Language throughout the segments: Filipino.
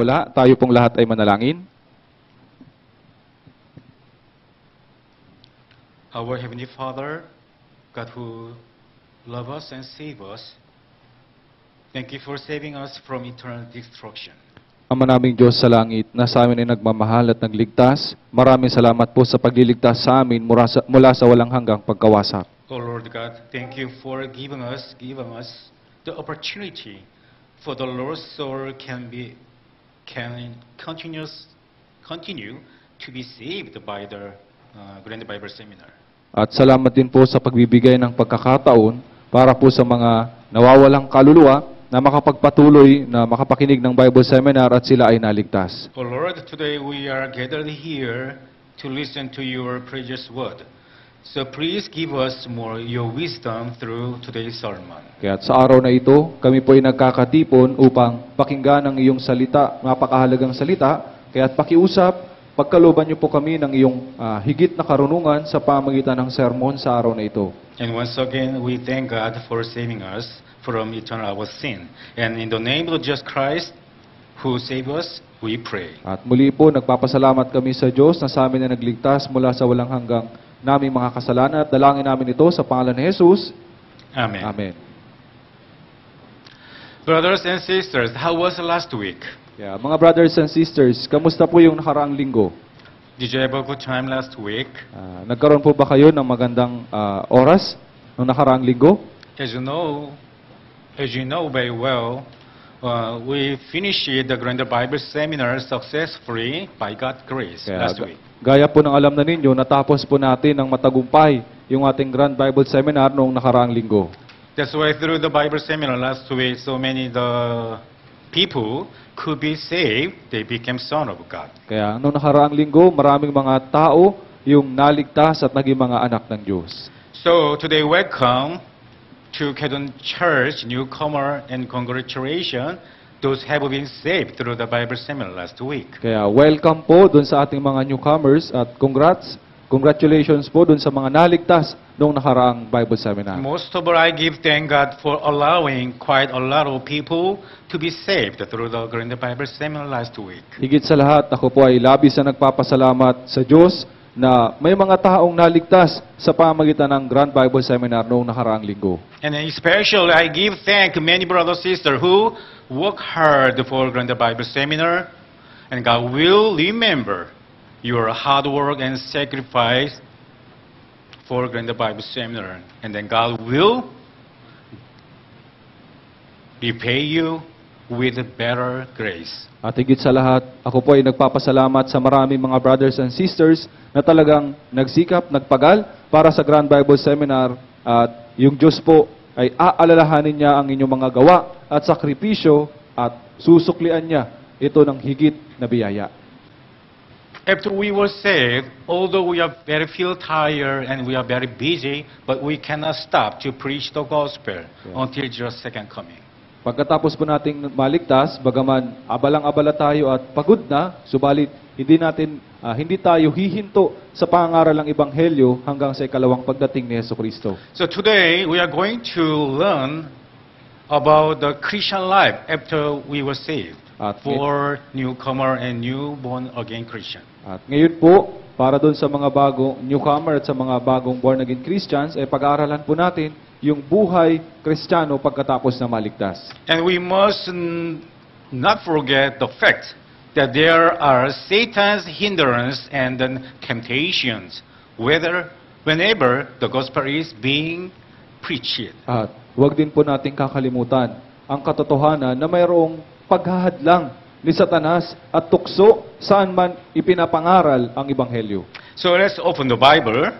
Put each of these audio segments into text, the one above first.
Wala, tayo pong lahat ay manalangin. Our Heavenly Father, God who love us and save us, thank you for saving us from eternal destruction. Ama naming Diyos sa langit, na sa amin ay nagmamahal at nagligtas, maraming salamat po sa pagliligtas sa amin mula sa, mula sa walang hanggang pagkawasak. O Lord God, thank you for giving us, giving us the opportunity for the lost soul can be can continuous continue to be saved by the uh, Grand Bible Seminar. At salamat din po sa pagbibigay ng pagkakataon para po sa mga nawawalang kaluluwa na makapagpatuloy na makapakinig ng Bible Seminar at sila ay naligtas. O Lord, today we are gathered here to listen to your precious word. So please give us more your wisdom through today's sermon. Kaya sa araw na ito, kami po ay nagkakatipon upang pakinggan ang iyong salita, napakahalagang salita, kaya't pakiusap, pagkaluban niyo po kami ng iyong ah, higit na karunungan sa pamagitan ng sermon sa araw na ito. And once again, we thank God for saving us from eternal our sin. And in the name of Jesus Christ, who saved us, we pray. At muli po, nagpapasalamat kami sa Diyos na sa amin na nagligtas mula sa walang hanggang naming mga kasalanan at dalangin namin ito sa pangalan ni Jesus. Amen. Amen. Brothers and sisters, how was last week? Kaya, mga brothers and sisters, kamusta po yung nakaraang linggo? Did you have a good time last week? Ah, nagkaroon po ba kayo ng magandang ah, oras ng nakaraang linggo? As you know, as you know very well, uh, we finished the Grand Bible Seminar successfully by God's grace Kaya, last week. gaya po ng alam na ninyo, natapos po natin ng matagumpay yung ating Grand Bible Seminar noong nakaraang linggo. That's why through the Bible Seminar last week, so many the people could be saved. They became son of God. Kaya noong nakaraang linggo, maraming mga tao yung naligtas at naging mga anak ng Diyos. So today, welcome to Kedon Church newcomer and congratulations those have been saved through the Bible Seminar last week. Kaya welcome po dun sa ating mga newcomers at congrats, congratulations po dun sa mga naligtas noong nakaraang Bible Seminar. Most of all, I give thank God for allowing quite a lot of people to be saved through the Grand Bible Seminar last week. Higit sa lahat, ako po ay labis na nagpapasalamat sa Diyos na may mga taong naligtas sa pamagitan ng Grand Bible Seminar noong nakaraang linggo. And especially, I give thank many brothers and sisters who work hard for Grand Bible Seminar, and God will remember your hard work and sacrifice for Grand Bible Seminar, and then God will repay you with better grace. At higit sa lahat, ako po ay nagpapasalamat sa maraming mga brothers and sisters na talagang nagsikap, nagpagal para sa Grand Bible Seminar at yung Diyos po ay aalalahanin niya ang inyong mga gawa at sakripisyo at susuklian niya ito ng higit na biyaya. After we were saved, although we are very feel tired and we are very busy, but we cannot stop to preach the gospel until Jesus' second coming. Pagkatapos po nating maligtas, bagaman abalang-abala tayo at pagod na, subalit hindi natin ah, hindi tayo hihinto sa pangaral ng ebanghelyo hanggang sa ikalawang pagdating ni Yesu Kristo. So today we are going to learn about the Christian life after we were saved At, for newcomer and newborn again Christian. at ngayon po, para doon sa mga bagong newcomer at sa mga bagong born again Christians, ay pag-aaralan po natin yung buhay kristyano pagkatapos na maligtas. And we must not forget the fact that there are Satan's hindrance and temptations, whether whenever the gospel is being preached. At huwag din po nating kakalimutan ang katotohanan na mayroong paghahadlang ni Satanas at tukso saan man ipinapangaral ang ebanghelyo. So let's open the Bible.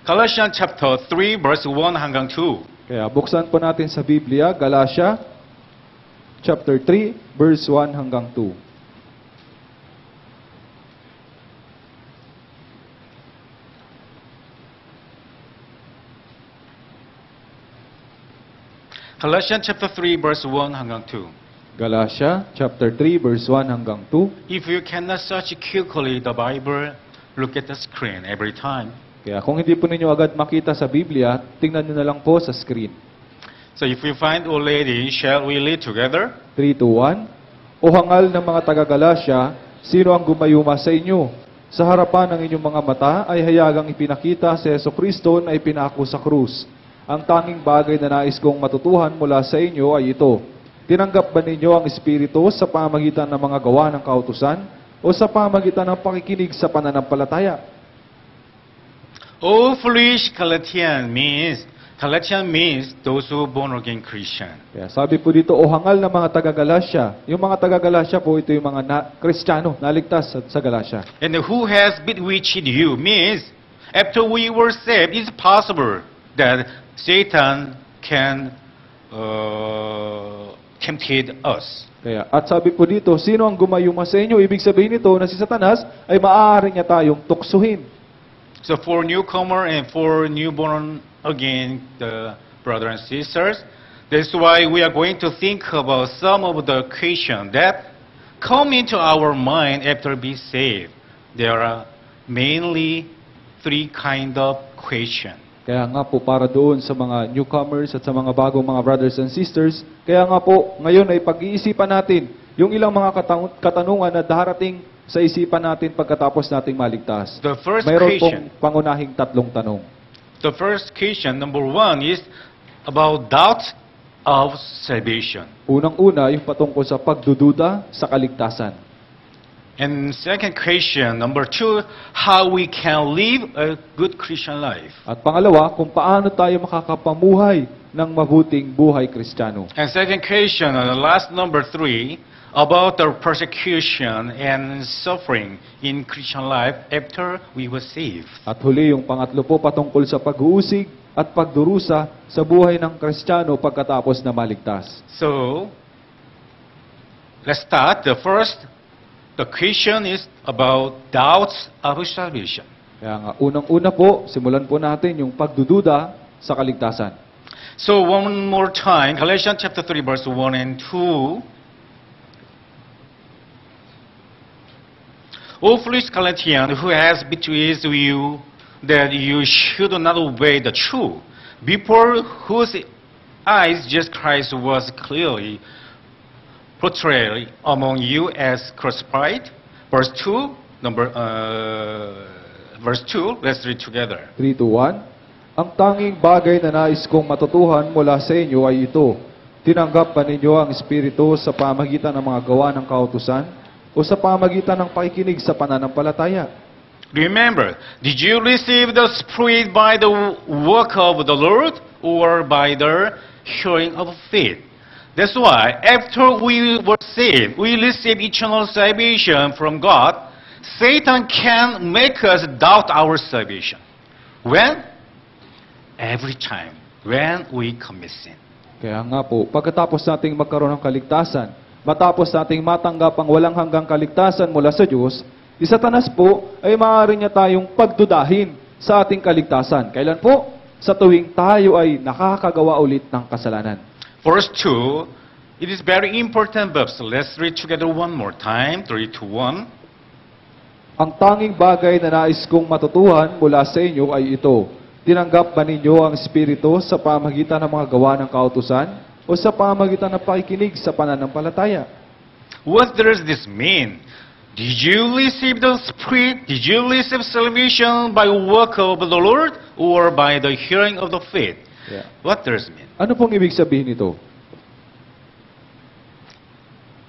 Colossians chapter 3 verse 1 hanggang 2. Kaya buksan po natin sa Biblia, Galatia chapter 3 verse 1 hanggang 2. Colossians chapter 3 verse 1 hanggang 2. Galatia chapter 3 verse 1 hanggang 2. If you cannot search quickly the Bible, look at the screen every time. Kaya kung hindi po ninyo agad makita sa Biblia, tingnan nyo na lang po sa screen. So if you find already, shall we read together? 3 to 1. O hangal ng mga taga-Galasya, sino ang gumayuma sa inyo? Sa harapan ng inyong mga mata ay hayagang ipinakita si Yeso Kristo na ipinako sa krus. Ang tanging bagay na nais kong matutuhan mula sa inyo ay ito. Tinanggap ba ninyo ang Espiritu sa pamagitan ng mga gawa ng kautusan o sa pamagitan ng pakikinig sa pananampalataya? All foolish Galatian means, Galatian means those who born again Christian. Kaya sabi po dito, o hangal ng mga taga-Galasya. Yung mga taga-Galasya po, ito yung mga na, Kristiyano, naligtas sa, sa Galasya. And who has bewitched you means after we were saved, it's possible that Satan can uh, tempted us. Kaya, at sabi po dito, sino ang gumayuma sa inyo? Ibig sabihin nito na si Satanas ay maaari niya tayong tuksuhin. So for newcomer and for newborn again, the brothers and sisters, that's why we are going to think about some of the questions that come into our mind after being saved. There are mainly three kind of questions. Kaya nga po, para doon sa mga newcomers at sa mga bagong mga brothers and sisters, kaya nga po, ngayon ay pag-iisipan natin yung ilang mga katanungan na darating sa isipan natin pagkatapos nating maligtas. The first Mayroon question, pong pangunahing tatlong tanong. the first question, number one, is about doubt of salvation. Unang-una, yung patungkol sa pagdududa sa kaligtasan. And second question, number two, how we can live a good Christian life. At pangalawa, kung paano tayo makakapamuhay ng mabuting buhay kristyano. And second question, uh, last number three, about the persecution and suffering in Christian life after we were saved. At huli, yung pangatlo po patungkol sa pag-uusig at pagdurusa sa buhay ng kristyano pagkatapos na maligtas. So, let's start. The first, the question is about doubts of salvation. Kaya nga, unang-una po, simulan po natin yung pagdududa sa kaligtasan. So one more time, Galatians chapter 3, verse 1 and 2. O foolish Galatian, who has betrayed you that you should not obey the truth, before whose eyes Jesus Christ was clearly portrayed among you as crucified. Verse 2, number, uh, verse 2, let's read together. 3 to 1. Ang tanging bagay na nais kong matutuhan mula sa inyo ay ito. Tinanggap ba ninyo ang Espiritu sa pamagitan ng mga gawa ng kautusan o sa pamagitan ng pakikinig sa pananampalataya? Remember, did you receive the Spirit by the work of the Lord or by the hearing of faith? That's why, after we were saved, we receive eternal salvation from God. Satan can make us doubt our salvation. When? Every time. When we commit sin. Kaya nga po, pagkatapos nating magkaroon ng kaligtasan, matapos nating matanggap ang walang hanggang kaligtasan mula sa Diyos, si Satanas po ay maaari niya tayong pagdudahin sa ating kaligtasan. Kailan po? Sa tuwing tayo ay nakakagawa ulit ng kasalanan. Verse 2, it is very important verse. Let's read together one more time. 3 to 1. Ang tanging bagay na nais kong matutuhan mula sa inyo ay ito. Tinanggap ba ninyo ang Espiritu sa pamagitan ng mga gawa ng kautusan o sa pamagitan ng pakikinig sa pananampalataya? What does this mean? Did you receive the Spirit? Did you receive salvation by work of the Lord or by the hearing of the faith? Yeah. What does it mean? Ano pong ibig sabihin nito?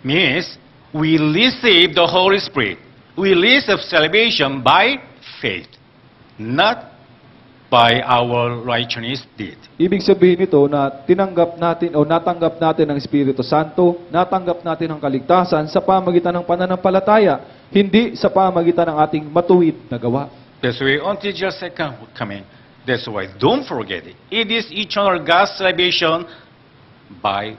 Means we receive the Holy Spirit. We receive salvation by faith, not by our righteousness deed. Ibig sabihin nito na tinanggap natin o natanggap natin ang Espiritu Santo, natanggap natin ang kaligtasan sa pamagitan ng pananampalataya, hindi sa pamagitan ng ating matuwid na gawa. That's why until your second coming. That's why don't forget it. It is eternal God's salvation by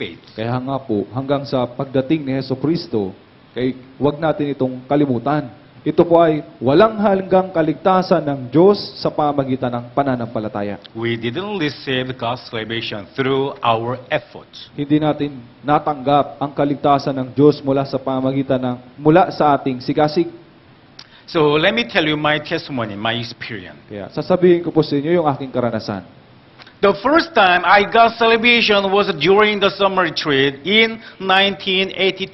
faith. Kaya nga po, hanggang sa pagdating ni Heso Kristo, kay wag natin itong kalimutan. Ito po ay walang hanggang kaligtasan ng Diyos sa pamagitan ng pananampalataya. We didn't receive God's salvation through our efforts. Hindi natin natanggap ang kaligtasan ng Diyos mula sa pamagitan ng mula sa ating sigasig. So let me tell you my testimony, my experience. Kaya sasabihin ko po sa inyo yung aking karanasan. The first time I got salvation was during the summer retreat in 1982.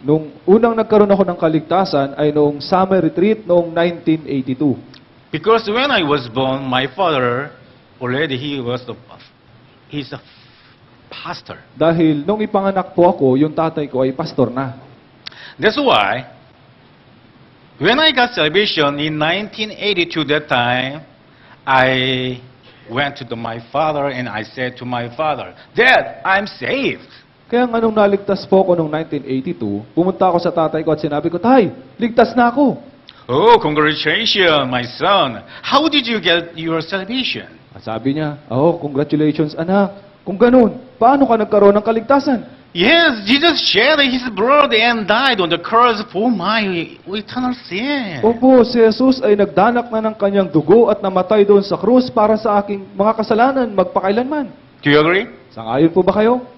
Nung unang nagkaroon ako ng kaligtasan ay noong summer retreat noong 1982. Because when I was born, my father already he was the he's a pastor. Dahil nung ipanganak po ako, yung tatay ko ay pastor na. That's why when I got salvation in 1982 that time, I went to the, my father and I said to my father, Dad, I'm saved. Kaya nga nung naligtas po ako noong 1982, pumunta ako sa tatay ko at sinabi ko, Tay, ligtas na ako. Oh, congratulations, my son. How did you get your salvation? At sabi niya, oh, congratulations anak. Kung ganun, paano ka nagkaroon ng kaligtasan? Yes, Jesus shed his blood and died on the cross for my eternal sin. Opo, si Jesus ay nagdanak na ng kanyang dugo at namatay doon sa krus para sa aking mga kasalanan magpakailanman. Do you agree? Sangayon po ba kayo?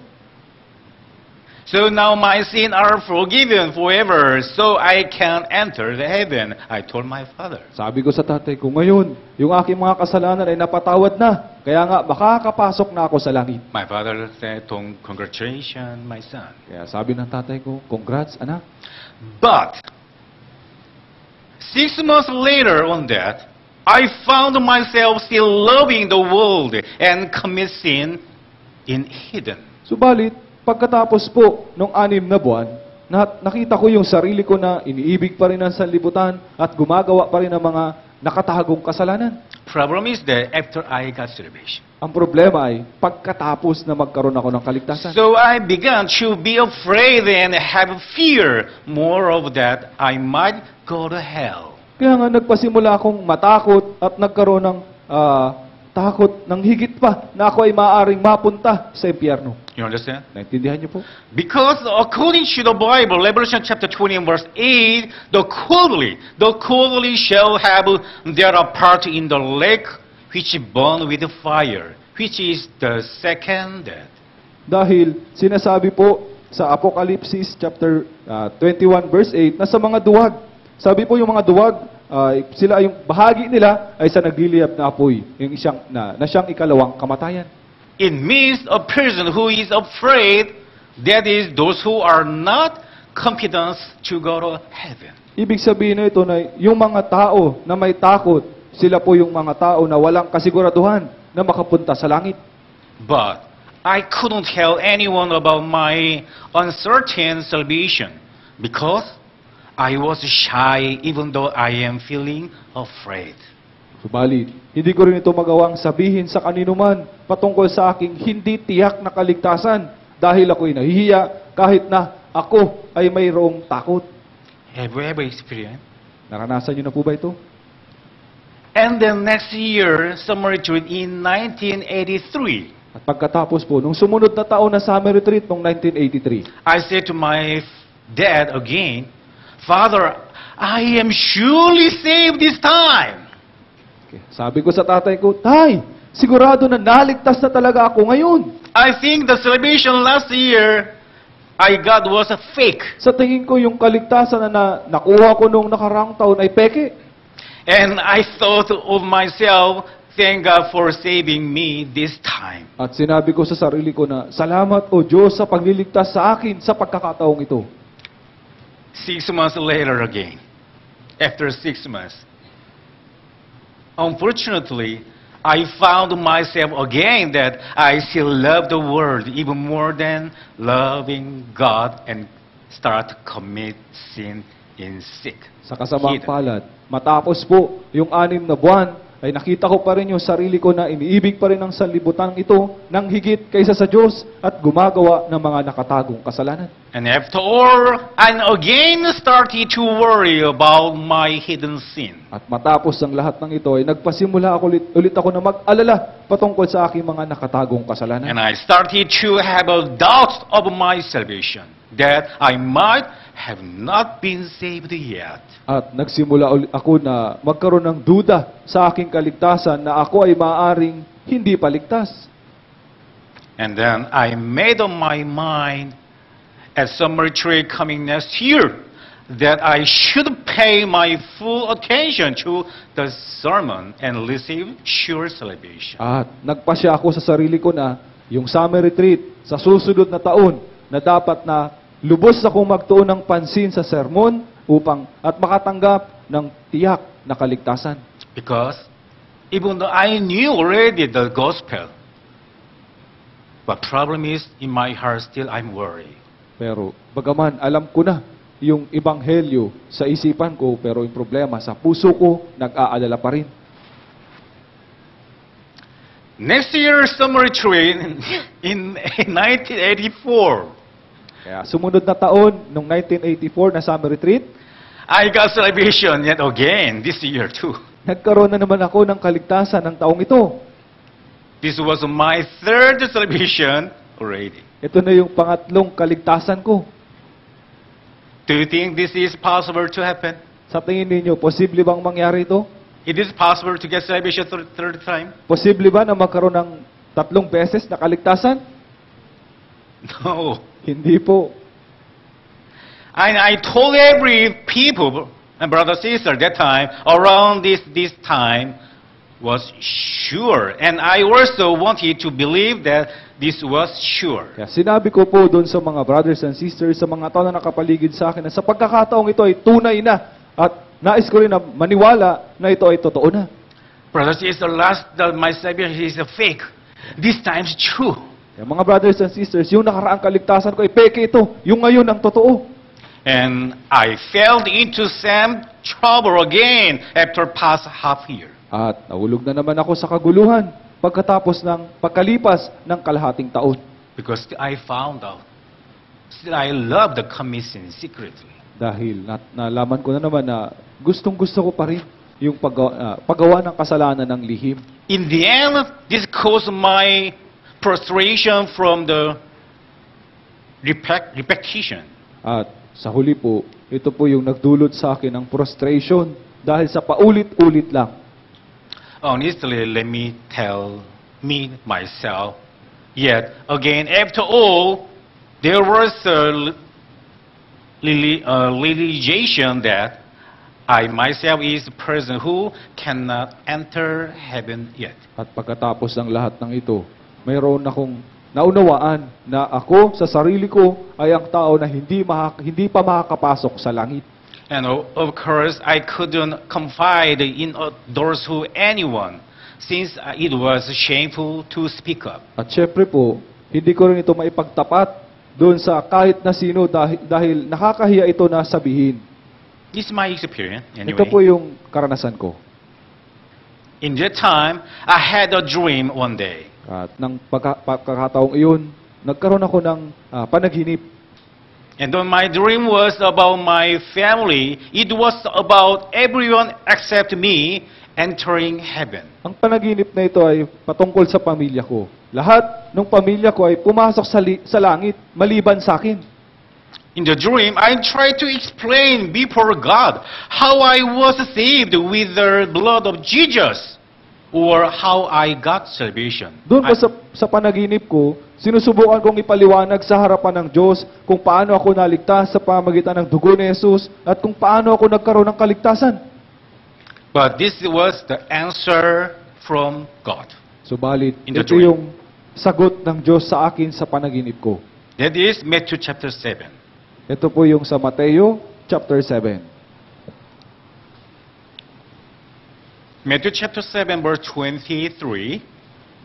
So now my sins are forgiven forever, so I can enter the heaven, I told my father. Sabi ko sa tatay ko, ngayon, yung aking mga kasalanan ay napatawad na. Kaya nga, makakapasok na ako sa langit. My father said, "Con- congratulations, my son. Kaya sabi ng tatay ko, congrats anak. But, six months later on that, I found myself still loving the world and commit sin in hidden. Subalit, pagkatapos po nung anim na buwan, na, nakita ko yung sarili ko na iniibig pa rin ang sanlibutan at gumagawa pa rin ng mga nakatagong kasalanan. Problem is that after I got salvation. Ang problema ay pagkatapos na magkaroon ako ng kaligtasan. So I began to be afraid and have fear more of that I might go to hell. Kaya nga nagpasimula akong matakot at nagkaroon ng ah, takot ng higit pa na ako ay maaaring mapunta sa impyerno. You understand? Naintindihan niyo po? Because according to the Bible, Revelation chapter 20 and verse 8, the coldly, the coldly shall have their part in the lake which burn with fire, which is the second death. Dahil sinasabi po sa Apocalypse chapter ah, 21 verse 8 na sa mga duwag. Sabi po yung mga duwag, ah, sila yung bahagi nila ay sa nagliliyab na apoy, yung isang na, na siyang ikalawang kamatayan. It means a person who is afraid, that is, those who are not confident to go to heaven. Ibig sabihin na ito na yung mga tao na may takot, sila po yung mga tao na walang kasiguraduhan na makapunta sa langit. But I couldn't tell anyone about my uncertain salvation because I was shy even though I am feeling afraid. Subalit, hindi ko rin ito magawang sabihin sa kaninuman patungkol sa aking hindi tiyak na kaligtasan dahil ako'y nahihiya kahit na ako ay mayroong takot. Have you ever experienced? Naranasan niyo na po ba ito? And then next year, summer retreat in 1983, At pagkatapos po, nung sumunod na taon na summer retreat noong 1983, I said to my dad again, Father, I am surely saved this time. Sabi ko sa tatay ko, Tay, sigurado na naligtas na talaga ako ngayon. I think the salvation last year I got was a fake. Sa tingin ko, yung kaligtasan na, na nakuha ko noong nakaraang taon ay peke. And I thought of myself, thank God for saving me this time. At sinabi ko sa sarili ko na, Salamat o Diyos sa pagliligtas sa akin sa pagkakataong ito. Six months later again, after six months, unfortunately, I found myself again that I still love the world even more than loving God and start to commit sin in sick. Sa kasamang Hidden. palad, matapos po yung anim na buwan, ay nakita ko pa rin yung sarili ko na iniibig pa rin ng sanlibutan ito ng higit kaysa sa Diyos at gumagawa ng mga nakatagong kasalanan. And after all, I again started to worry about my hidden sin. At matapos ang lahat ng ito, ay nagpasimula ako ulit, ulit ako na mag-alala patungkol sa aking mga nakatagong kasalanan. And I started to have a doubt of my salvation, that I might have not been saved yet. At nagsimula uli ako na magkaroon ng duda sa aking kaligtasan na ako ay maaaring hindi paligtas. And then I made up my mind at summer retreat coming next year, that I should pay my full attention to the sermon and receive sure salvation. At nagpasya ako sa sarili ko na yung summer retreat sa susunod na taon na dapat na lubos akong magtuon ng pansin sa sermon upang at makatanggap ng tiyak na kaligtasan. Because even though I knew already the gospel, but problem is in my heart still I'm worried. Pero bagaman alam ko na yung ebanghelyo sa isipan ko pero yung problema sa puso ko nag-aalala pa rin. Next year summer retreat in 1984, Kaya sumunod na taon, nung 1984 na summer retreat, I got salvation yet again this year too. nagkaroon na naman ako ng kaligtasan ng taong ito. This was my third salvation already. Ito na yung pangatlong kaligtasan ko. Do you think this is possible to happen? Sa tingin ninyo, posible bang mangyari ito? It is possible to get salvation third, third time? Posible ba na magkaroon ng tatlong beses na kaligtasan? No. Hindi po. And I told every people and brother sister that time around this this time was sure, and I also wanted to believe that this was sure. Kaya sinabi ko po doon sa mga brothers and sisters, sa mga tao na nakapaligid sa akin, na sa pagkakataong ito ay tunay na at nais ko rin na maniwala na ito ay totoo na. Brother sister, last the, my salvation is a fake. This time it's true. Kaya mga brothers and sisters, yung nakaraang kaligtasan ko ay peke ito. Yung ngayon ang totoo. And I fell into some trouble again after past half year. At nahulog na naman ako sa kaguluhan pagkatapos ng pagkalipas ng kalahating taon. Because I found out. Still, I love the commission secretly. Dahil na, nalaman ko na naman na gustong gusto ko pa rin yung paggawa, ah, paggawa ng kasalanan ng lihim. In the end, this caused my frustration from the repet- repetition. At sa huli po, ito po yung nagdulot sa akin ng frustration dahil sa paulit-ulit lang. Honestly, let me tell me myself. Yet again, after all, there was a uh, realization that I myself is the person who cannot enter heaven yet. At pagkatapos ng lahat ng ito, mayroon akong naunawaan na ako sa sarili ko ay ang tao na hindi, mahak- hindi pa makakapasok sa langit. And of course, I couldn't confide in uh, those who anyone, since uh, it was shameful to speak up. At syempre po, hindi ko rin ito maipagtapat doon sa kahit na sino dahil, dahil nakakahiya ito na sabihin. This is my experience, Ito po anyway. yung karanasan ko. In that time, I had a dream one day. At ng pagka, pagkakataong iyon, nagkaroon ako ng ah, panaginip. And my dream was about my family. It was about everyone except me entering heaven. Ang panaginip na ito ay patungkol sa pamilya ko. Lahat ng pamilya ko ay pumasok sa, sa langit maliban sa akin. In the dream, I tried to explain before God how I was saved with the blood of Jesus or how I got salvation. Doon ko sa, sa panaginip ko, sinusubukan kong ipaliwanag sa harapan ng Diyos kung paano ako naligtas sa pamagitan ng dugo ni Jesus at kung paano ako nagkaroon ng kaligtasan. but this was the answer from God. Subalit, the ito dream. yung sagot ng Diyos sa akin sa panaginip ko. That is Matthew chapter 7. Ito po yung sa Mateo chapter 7. Matthew chapter 7, verse 23.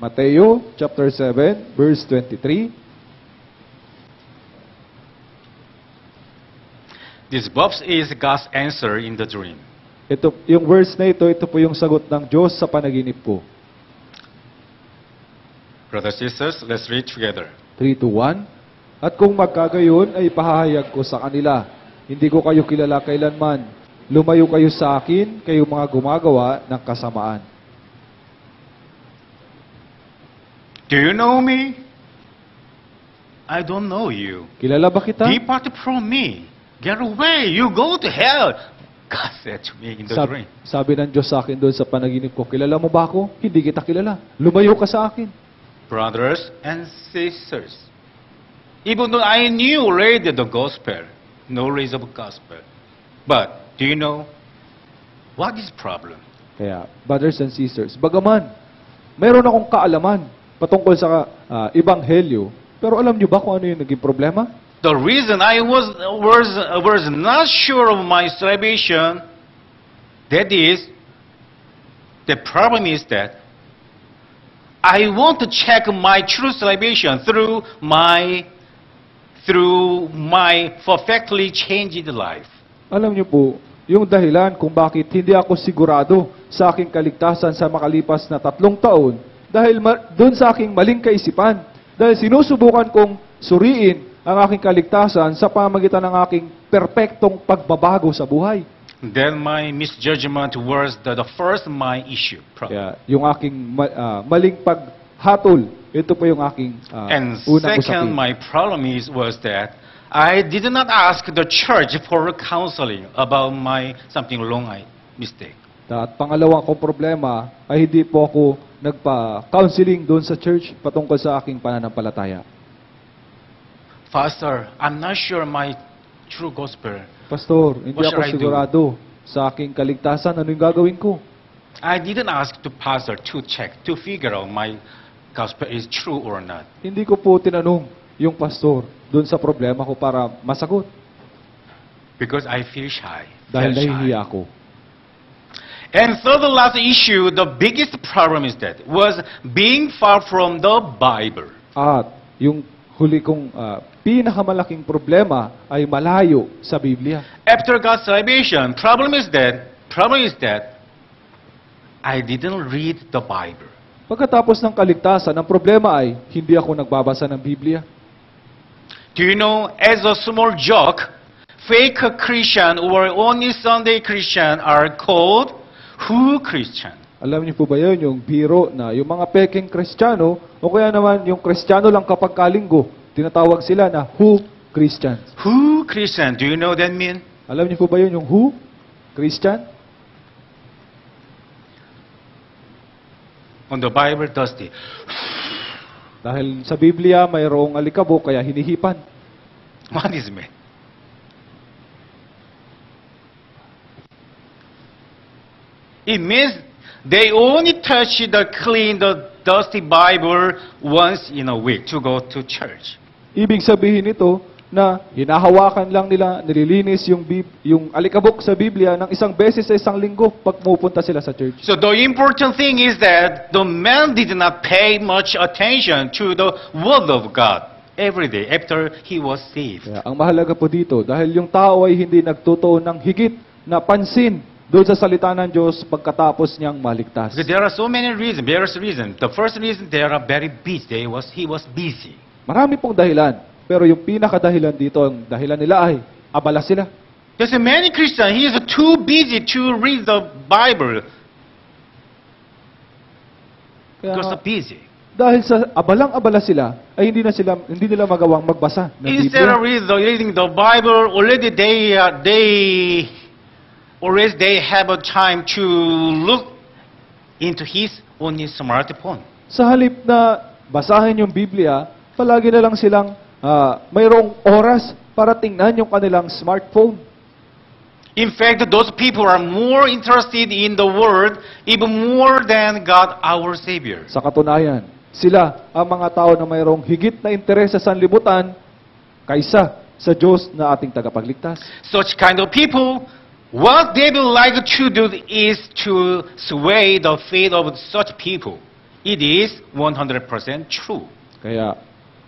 Mateo chapter 7 verse 23. This verse is God's answer in the dream. Ito, yung verse na ito, ito po yung sagot ng Diyos sa panaginip ko. Brothers and sisters, let's read together. 3 to 1. At kung magkagayon ay pahahayag ko sa kanila, hindi ko kayo kilala kailanman. Lumayo kayo sa akin, kayo mga gumagawa ng kasamaan. Do you know me? I don't know you. Kilala ba kita? Depart from me. Get away. You go to hell. God said to me in the Sab- dream. sabi ng Diyos sa akin doon sa panaginip ko, kilala mo ba ako? Hindi kita kilala. Lumayo ka sa akin. Brothers and sisters, even though I knew already the gospel, knowledge of gospel, But do you know what is problem? Kaya, brothers and sisters, bagaman, mayroon akong kaalaman patungkol sa ah, Ebanghelyo, pero alam niyo ba kung ano yung naging problema? The reason I was was was not sure of my salvation, that is, the problem is that I want to check my true salvation through my through my perfectly changed life. Alam niyo po, yung dahilan kung bakit hindi ako sigurado sa aking kaligtasan sa makalipas na tatlong taon, dahil doon sa aking maling kaisipan, dahil sinusubukan kong suriin ang aking kaligtasan sa pamagitan ng aking perpektong pagbabago sa buhay. Then my misjudgment was the, the first my issue. Problem. Kaya yung aking ma- ah, maling paghatol, ito po yung aking ah, And unang second, usapin. my problem is was that I did not ask the church for counseling about my something wrong I mistake. At pangalawang kong problema ay hindi po ako nagpa-counseling doon sa church patungkol sa aking pananampalataya. Pastor, I'm not sure my true gospel. Pastor, hindi What ako do? sigurado sa aking kaligtasan. Ano yung gagawin ko? I didn't ask the pastor to check to figure out my gospel is true or not. Hindi ko po tinanong yung pastor doon sa problema ko para masagot. Because I feel shy. Dahil nahihiya ako. And so the last issue, the biggest problem is that was being far from the Bible. At yung huli kong ah, pinakamalaking problema ay malayo sa Biblia. After God's salvation, problem is that problem is that I didn't read the Bible. Pagkatapos ng kaligtasan, ang problema ay hindi ako nagbabasa ng Biblia. Do you know, as a small joke, fake Christian or only Sunday Christian are called who Christian? Alam niyo po ba yun, yung biro na yung mga peking kristyano o kaya naman yung kristyano lang kapag kalinggo, tinatawag sila na who Christians. Who Christian? Do you know that mean? Alam niyo po ba yun, yung who Christian? On the Bible, dusty. Dahil sa Biblia mayroong alikabok kaya hinihipan. What is mean? It means they only touch the clean, the dusty Bible once in a week to go to church. Ibig sabihin nito na hinahawakan lang nila, nililinis yung, Bib- yung alikabok sa Biblia ng isang beses sa isang linggo pag pumupunta sila sa church. So the important thing is that the man did not pay much attention to the word of God every day after he was saved. Kaya ang mahalaga po dito, dahil yung tao ay hindi nagtutuon ng higit na pansin doon sa salita ng Diyos pagkatapos niyang maligtas. Because there are so many reasons, various reasons. The first reason they are very busy. They was he was busy. Marami pong dahilan, pero yung pinakadahilan dito, ang dahilan nila ay abala sila. There's many Christians, he is too busy to read the Bible Kaya because of busy. dahil sa abalang-abala sila, ay hindi na sila hindi nila magawang magbasa ng Instead of Biblia. read the, reading the Bible, already they uh, they already they have a time to look into his on his smartphone. Sa halip na basahin yung Biblia, palagi na lang silang ah, mayroong oras para tingnan yung kanilang smartphone. In fact, those people are more interested in the Word even more than God, our Savior. Sa katunayan, sila ang mga tao na mayroong higit na interes sa sanlibutan kaysa sa Diyos na ating tagapagligtas. Such kind of people, what they would like to do is to sway the faith of such people. It is 100% true. Kaya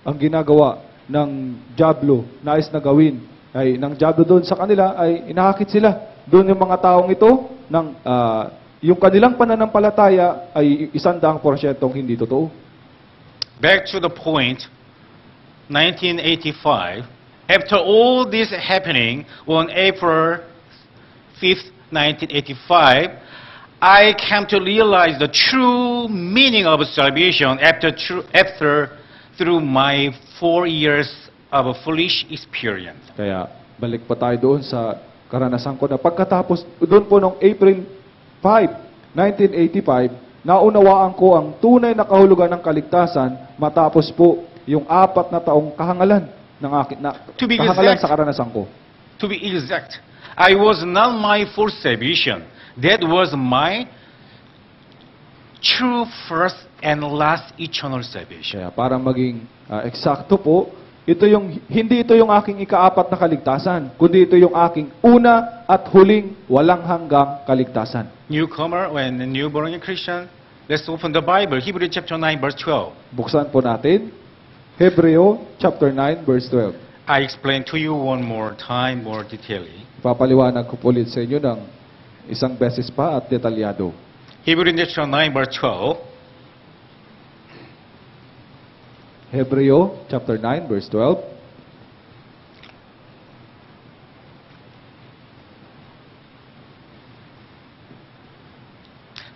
ang ginagawa ng Diablo, nais na gawin, ay ng Diablo doon sa kanila ay inahakit sila. Doon yung mga taong ito, ng, ah, yung kanilang pananampalataya ay isandaang porsyentong hindi totoo. Back to the point, 1985, after all this happening on April 5th, 1985, I came to realize the true meaning of salvation after, after through my four years of a foolish experience. Kaya balik pa tayo doon sa karanasan ko na pagkatapos doon po noong April 5, 1985, naunawaan ko ang tunay na kahulugan ng kaligtasan matapos po yung apat na taong kahangalan ng akin na To be kahangalan exact. sa karanasan ko. To be exact, I was not my full salvation. That was my true first and last eternal salvation. Kaya para maging ah, eksakto po, ito yung hindi ito yung aking ikaapat na kaligtasan, kundi ito yung aking una at huling walang hanggang kaligtasan. Newcomer and newborn Christian, let's open the Bible, Hebrew chapter 9, verse 12. Buksan po natin Hebreo chapter 9 verse 12. I explain to you one more time, more detailedly. Papaliwanag ko po ulit sa inyo ng isang beses pa at detalyado. Hebrew chapter 9, verse 12. Hebreo chapter 9 verse 12.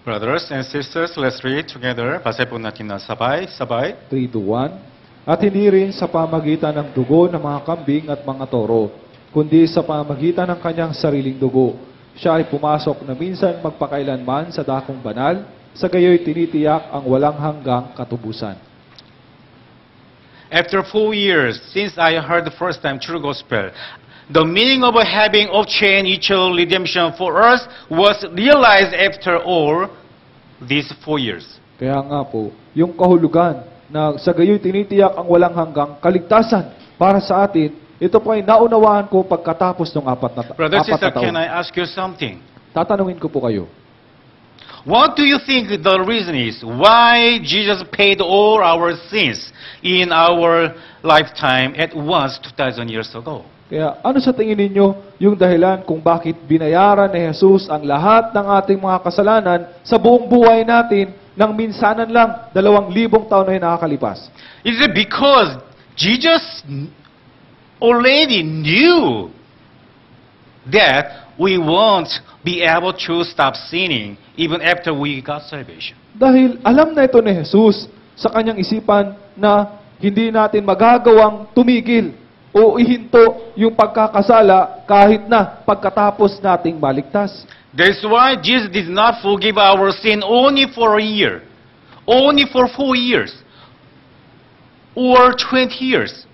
Brothers and sisters, let's read together. Po natin na sabay, sabay. 3 to 1. At hindi rin sa pamagitan ng dugo ng mga kambing at mga toro, kundi sa pamagitan ng kanyang sariling dugo. Siya ay pumasok na minsan magpakailanman sa dakong banal, sa gayoy tinitiyak ang walang hanggang katubusan. After four years since I heard the first time true gospel, the meaning of having obtained eternal redemption for us was realized after all these four years. Kaya nga po, yung kahulugan na sa gayoy tinitiyak ang walang hanggang kaligtasan para sa atin, ito po ay naunawaan ko pagkatapos ng apat na, Brother, apat sister, na taon. can I ask you something? Tatanungin ko po kayo. What do you think the reason is why Jesus paid all our sins in our lifetime at once 2,000 years ago? Kaya ano sa tingin ninyo yung dahilan kung bakit binayaran ni Jesus ang lahat ng ating mga kasalanan sa buong buhay natin nang minsanan lang dalawang libong taon na nakakalipas? Is it because Jesus already knew that we won't be able to stop sinning even after we got salvation? Dahil alam na ito ni Jesus sa kanyang isipan na hindi natin magagawang tumigil o ihinto yung pagkakasala kahit na pagkatapos nating maligtas. That's why Jesus did not forgive our sin only for a year, only for four years, or 20 years.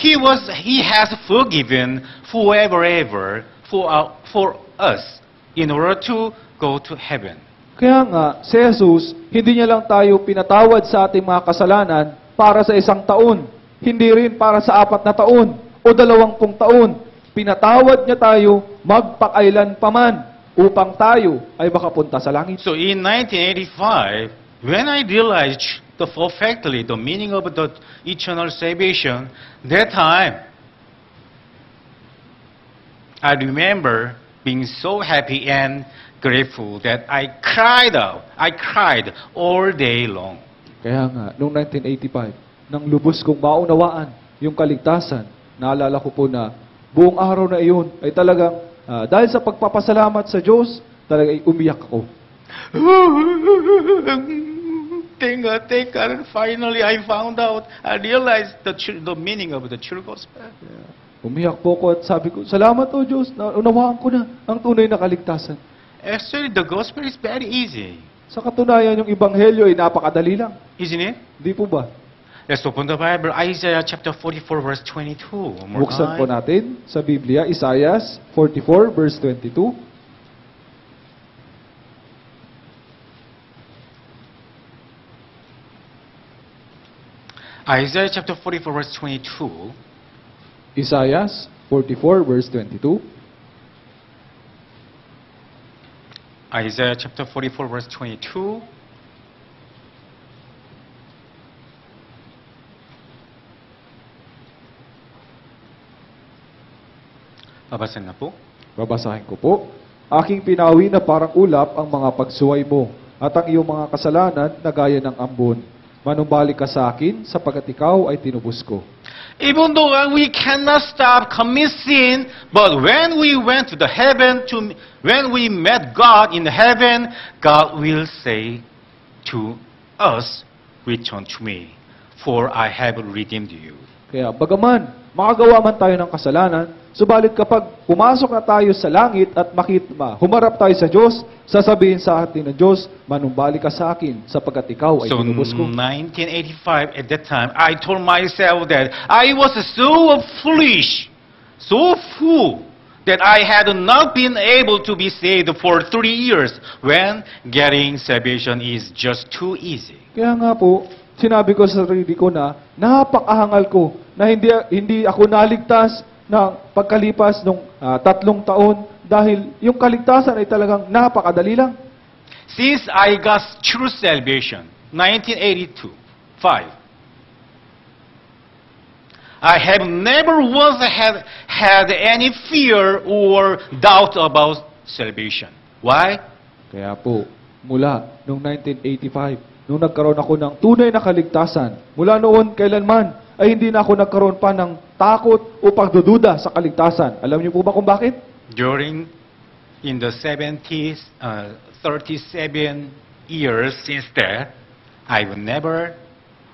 He was, He has forgiven forever, ever for, our, for us in order to go to heaven. Kaya nga, si Jesus, hindi niya lang tayo pinatawad sa ating mga kasalanan para sa isang taon. Hindi rin para sa apat na taon o dalawampung taon. Pinatawad niya tayo magpakailan paman upang tayo ay makapunta sa langit. So in 1985, when I realized the perfectly the meaning of the eternal salvation, that time I remember being so happy and grateful that I cried out. I cried all day long. Kaya nga, noong 1985, nang lubos kong maunawaan yung kaligtasan, naalala ko po na buong araw na iyon ay talagang ah, dahil sa pagpapasalamat sa Diyos, talaga ay umiyak ako. thank God, thank God. And finally, I found out, I realized the, the meaning of the true gospel. Umiyak po ako at sabi ko, Salamat o Diyos, naunawaan ko na ang tunay na kaligtasan. Actually, the gospel is very easy, Sa katunayan, yung Ebanghelyo ay napakadali lang. isn't it? Di po ba? Let's open the Bible, Isaiah chapter 44, verse 22. One more Buksan po natin sa Biblia, Isaiah 44 verse 22. Isaiah chapter 44, verse 22. Isaiah 44 verse 22. Isaiah chapter 44, verse 22. Babasahin na po. Babasahin ko po. Aking pinawi na parang ulap ang mga pagsuway mo at ang iyong mga kasalanan na gaya ng ambon. Manumbalik ka sa akin sapagkat ikaw ay tinubos ko. Even though we cannot stop commit sin, but when we went to the heaven, to when we met God in heaven, God will say to us, "Return to me, for I have redeemed you." Kaya bagaman makagawa man tayo ng kasalanan, subalit kapag pumasok na tayo sa langit at makita, ma- humarap tayo sa Diyos, sasabihin sa atin ng Diyos, manumbalik ka sa akin sapagkat ikaw ay So, ko. 1985, at that time, I told myself that I was so foolish, so fool, that I had not been able to be saved for three years when getting salvation is just too easy. Kaya nga po, sinabi ko sa sarili ko na napakahangal ko na hindi hindi ako naligtas ng pagkalipas ng tatlong taon dahil yung kaligtasan ay talagang napakadali lang. Since I got true salvation, 1982, 5, I have never once had, had any fear or doubt about salvation. Why? Kaya po, mula noong 1985, nung nagkaroon ako ng tunay na kaligtasan, mula noon kailanman ay hindi na ako nagkaroon pa ng takot o pagdududa sa kaligtasan. Alam niyo po ba kung bakit? During, in the 70s, uh, 37 years since that, I've never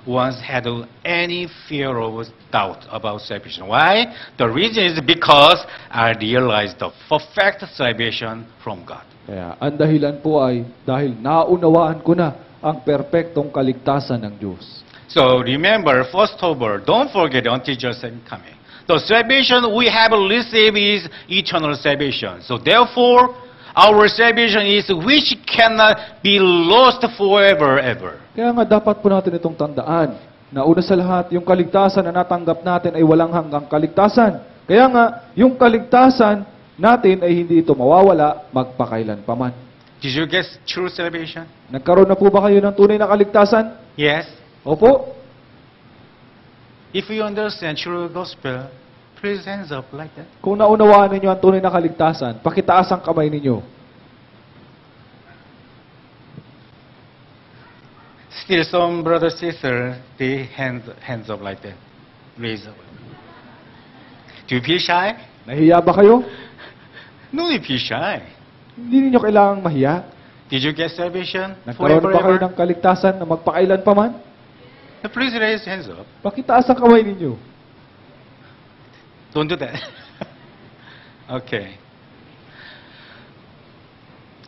once had any fear or doubt about salvation. Why? The reason is because I realized the perfect salvation from God. Kaya ang dahilan po ay dahil naunawaan ko na ang perpektong kaligtasan ng Diyos. So remember, first all, don't forget until Jesus second coming. The salvation we have received is eternal salvation. So therefore, our salvation is which cannot be lost forever ever. Kaya nga dapat po natin itong tandaan na una sa lahat, yung kaligtasan na natanggap natin ay walang hanggang kaligtasan. Kaya nga, yung kaligtasan natin ay hindi ito mawawala magpakailan paman. Did you get true salvation? Nagkaroon na po ba kayo ng tunay na kaligtasan? Yes. Opo. If you understand true gospel, please hands up like that. Kung naunawaan ninyo ang tunay na kaligtasan, pakitaas ang kamay ninyo. Still some brother sister, they hands hands up like that. Raise up. Do you feel shy? Nahiya ba kayo? No to feel shy. Hindi ninyo kailangang mahiya. Did you get salvation? Nagkaroon Forever ba kayo ever? ng kaligtasan na magpakailan paman? Please raise hands up. Pakitaas ang kamay ninyo. Don't do that. okay.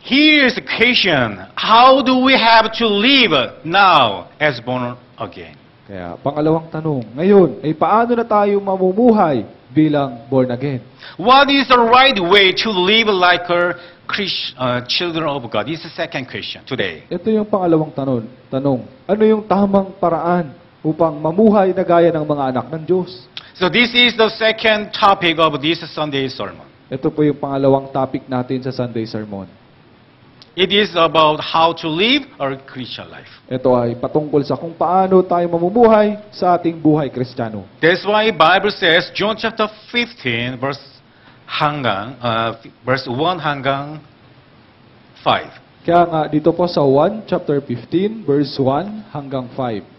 Here's the question. How do we have to live now as born again? Kaya, pangalawang tanong, ngayon, ay paano na tayo mamumuhay bilang born again? What is the right way to live like a Christ, uh, children of God? This is the second question today. Ito yung pangalawang tanong. Tanong, ano yung tamang paraan upang mamuhay na gaya ng mga anak ng Diyos? So this is the second topic of this Sunday sermon. Ito po yung pangalawang topic natin sa Sunday Sermon. It is about how to live our Christian life. Ito ay patungkol sa kung paano tayo mamumuhay sa ating buhay kristyano. That's why Bible says John chapter 15 verse hanggang uh, verse 1 hanggang 5. Kaya nga dito po sa 1 chapter 15 verse 1 hanggang 5.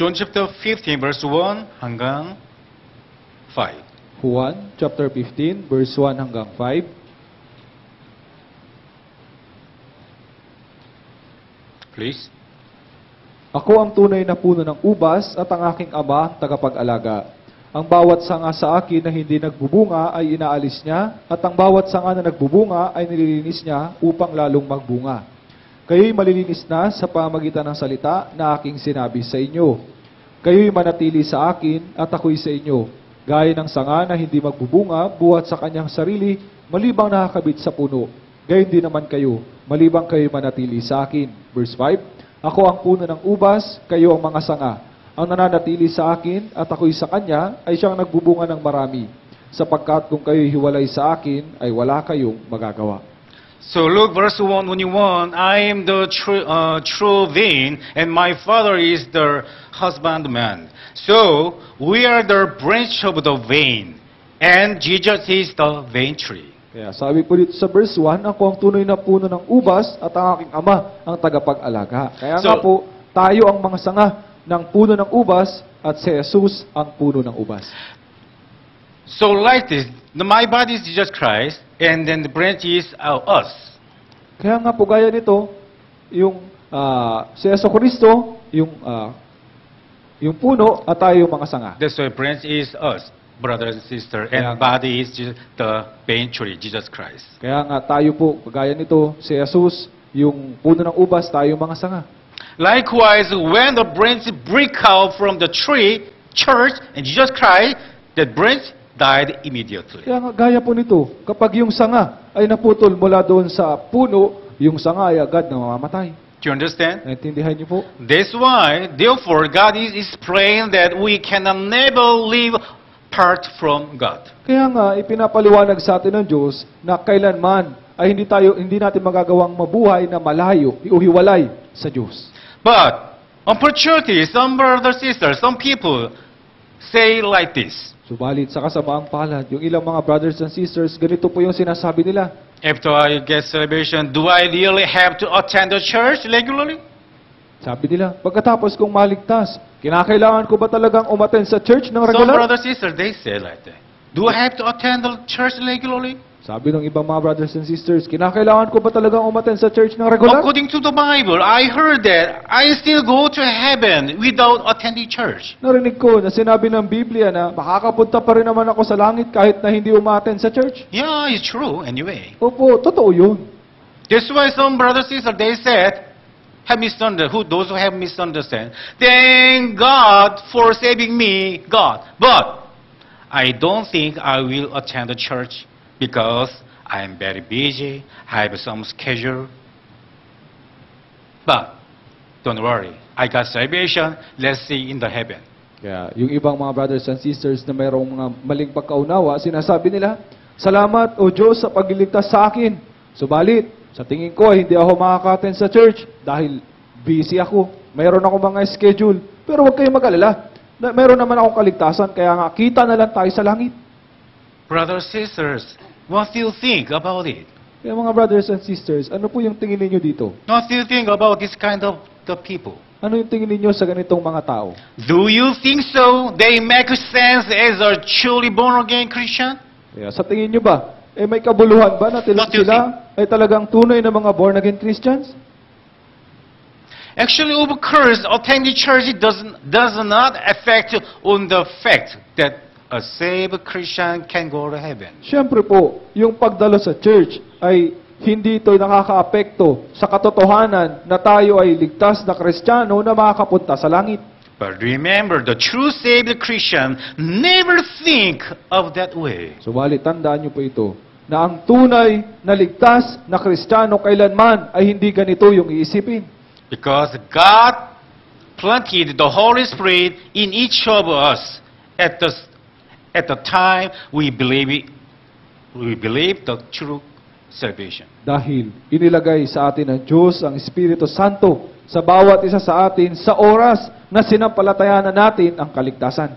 John chapter 15 verse 1 hanggang 5. 1 chapter 15 verse 1 hanggang 5. Please. Ako ang tunay na puno ng ubas at ang aking ama ang tagapag-alaga. Ang bawat sanga sa akin na hindi nagbubunga ay inaalis niya, at ang bawat sanga na nagbubunga ay nililinis niya upang lalong magbunga. Kayo'y malilinis na sa pamagitan ng salita na aking sinabi sa inyo. Kayo'y manatili sa akin at ako'y sa inyo. Gaya ng sanga na hindi magbubunga buhat sa kanyang sarili, malibang nakakabit sa puno. Gayon din naman kayo, malibang kayo'y manatili sa akin. Verse 5, Ako ang puno ng ubas, kayo ang mga sanga. Ang nananatili sa akin at ako'y sa kanya ay siyang nagbubunga ng marami. Sapagkat kung kayo'y hiwalay sa akin, ay wala kayong magagawa. So look verse 1 21 I am the true, uh, true vine and my father is the husbandman. So we are the branch of the vine and Jesus is the vine tree. Kaya sabi po dito sa verse 1, Ako ang tunay na puno ng ubas at ang aking ama ang tagapag-alaga. Kaya nga So- po, tayo ang mga sanga ng puno ng ubas at si Jesus ang puno ng ubas. So like this, the, my body is Jesus Christ and then the branch is uh, us. Kaya nga po gaya nito, yung ah, si Yeso Kristo, yung ah, yung puno at tayo yung mga sanga. That's why branch is us. brothers and sisters, Yeah. and body is just the main tree, Jesus Christ. Kaya nga tayo po, kagaya nito, si Jesus, yung puno ng ubas, tayo mga sanga. Likewise, when the branch break out from the tree, church, and Jesus Christ, the branch died immediately. Kaya nga, gaya po nito, kapag yung sanga ay naputol mula doon sa puno, yung sanga ay agad na mamamatay. Do you understand? Naintindihan niyo po? That's why, therefore, God is explaining that we can never live apart from God. Kaya nga, ipinapaliwanag sa atin ng Diyos na kailanman ay hindi tayo hindi natin magagawang mabuhay na malayo, iuhiwalay sa Diyos. But, unfortunately, some brothers, sisters, some people say like this. Subalit sa kasamaang palad, yung ilang mga brothers and sisters, ganito po yung sinasabi nila. After I get salvation, do I really have to attend the church regularly? Sabi nila, pagkatapos kong maligtas, kinakailangan ko ba talagang umaten sa church ng Some regular? brothers, sisters, they say like that. Do I have to attend the church regularly? Sabi ng ibang mga brothers and sisters, kinakailangan ko ba talagang umaten sa church ng regular? According to the Bible, I heard that I still go to heaven without attending church. Narinig ko na sinabi ng Biblia na makakapunta pa rin naman ako sa langit kahit na hindi umaten sa church. Yeah, it's true anyway. Opo, totoo yun. That's why some brothers sisters they said have misunderstood who those who have misunderstood. Thank God for saving me, God. But I don't think I will attend the church because I am very busy. I have some schedule. But don't worry, I got salvation. Let's see in the heaven. Kaya yung ibang mga brothers and sisters na mayroong mga maling pagkaunawa, sinasabi nila, Salamat o Diyos sa pagliligtas sa akin. Subalit, sa tingin ko hindi ako makakaten sa church dahil busy ako. Mayroon ako mga schedule. Pero huwag kayong mag-alala. Mayroon naman akong kaligtasan, kaya nga kita na lang tayo sa langit. Brothers, sisters, what do you think about it? Kaya mga brothers and sisters, ano po yung tingin ninyo dito? What do you think about this kind of the people? Ano yung tingin ninyo sa ganitong mga tao? Do you think so? They make sense as a truly born again Christian? Kaya sa tingin nyo ba, eh may kabuluhan ba na tila sila ay talagang tunay na mga born again Christians? Actually, of course, attending church does, does not affect on the fact that a saved Christian can go to heaven. Siyempre po, yung pagdalo sa church ay hindi ito nakakaapekto sa katotohanan na tayo ay ligtas na kristyano na makakapunta sa langit. But remember, the true saved Christian never think of that way. Subalit tandaan nyo po ito, na ang tunay na ligtas na kristyano kailanman ay hindi ganito yung iisipin. Because God planted the Holy Spirit in each of us at the, at the time we believe, it, we believe the true salvation. Dahil inilagay sa atin ng Diyos ang Espiritu Santo sa bawat isa sa atin sa oras na sinampalatayanan natin ang kaligtasan.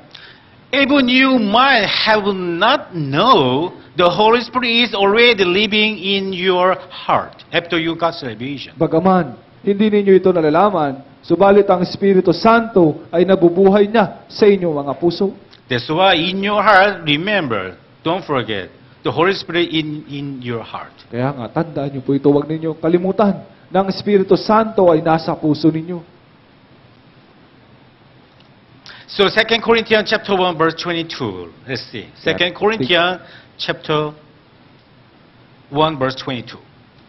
Even you might have not know the Holy Spirit is already living in your heart after you got salvation. Bagaman, hindi ninyo ito nalalaman, subalit ang Espiritu Santo ay nabubuhay niya sa inyong mga puso. That's why in your heart, remember, don't forget, the Holy Spirit in, in your heart. Kaya nga, tandaan niyo po ito, huwag ninyo kalimutan na ang Espiritu Santo ay nasa puso ninyo. So 2 Corinthians chapter 1 verse 22. Let's see. 2 Yeah. Corinthians chapter 1 verse 22.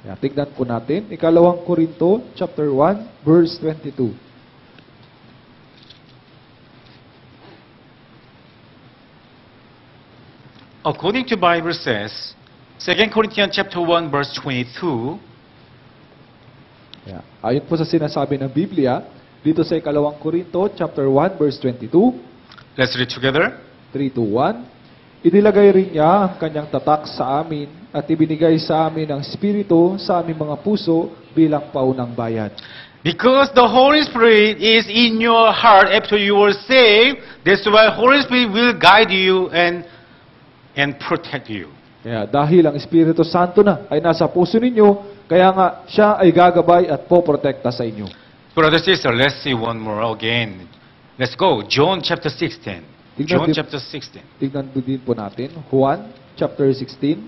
Kaya tignan po natin, ikalawang Korinto, chapter 1, verse 22. According to Bible says, 2 Corinthians chapter 1 verse 22, Kaya, ayon po sa sinasabi ng Biblia, dito sa ikalawang Korinto, chapter 1, verse 22, let's read together. 3 to 1, Inilagay rin niya ang kanyang tatak sa amin at ibinigay sa amin ang Espiritu sa aming mga puso bilang paunang bayad. Because the Holy Spirit is in your heart after you are saved, that's why Holy Spirit will guide you and and protect you. Kaya dahil ang Espiritu Santo na ay nasa puso ninyo, kaya nga siya ay gagabay at poprotekta sa inyo. Brother, sister, let's see one more again. Let's go. John chapter 16. Tignan John din- chapter 16. Tignan po din po natin, Juan, chapter 16,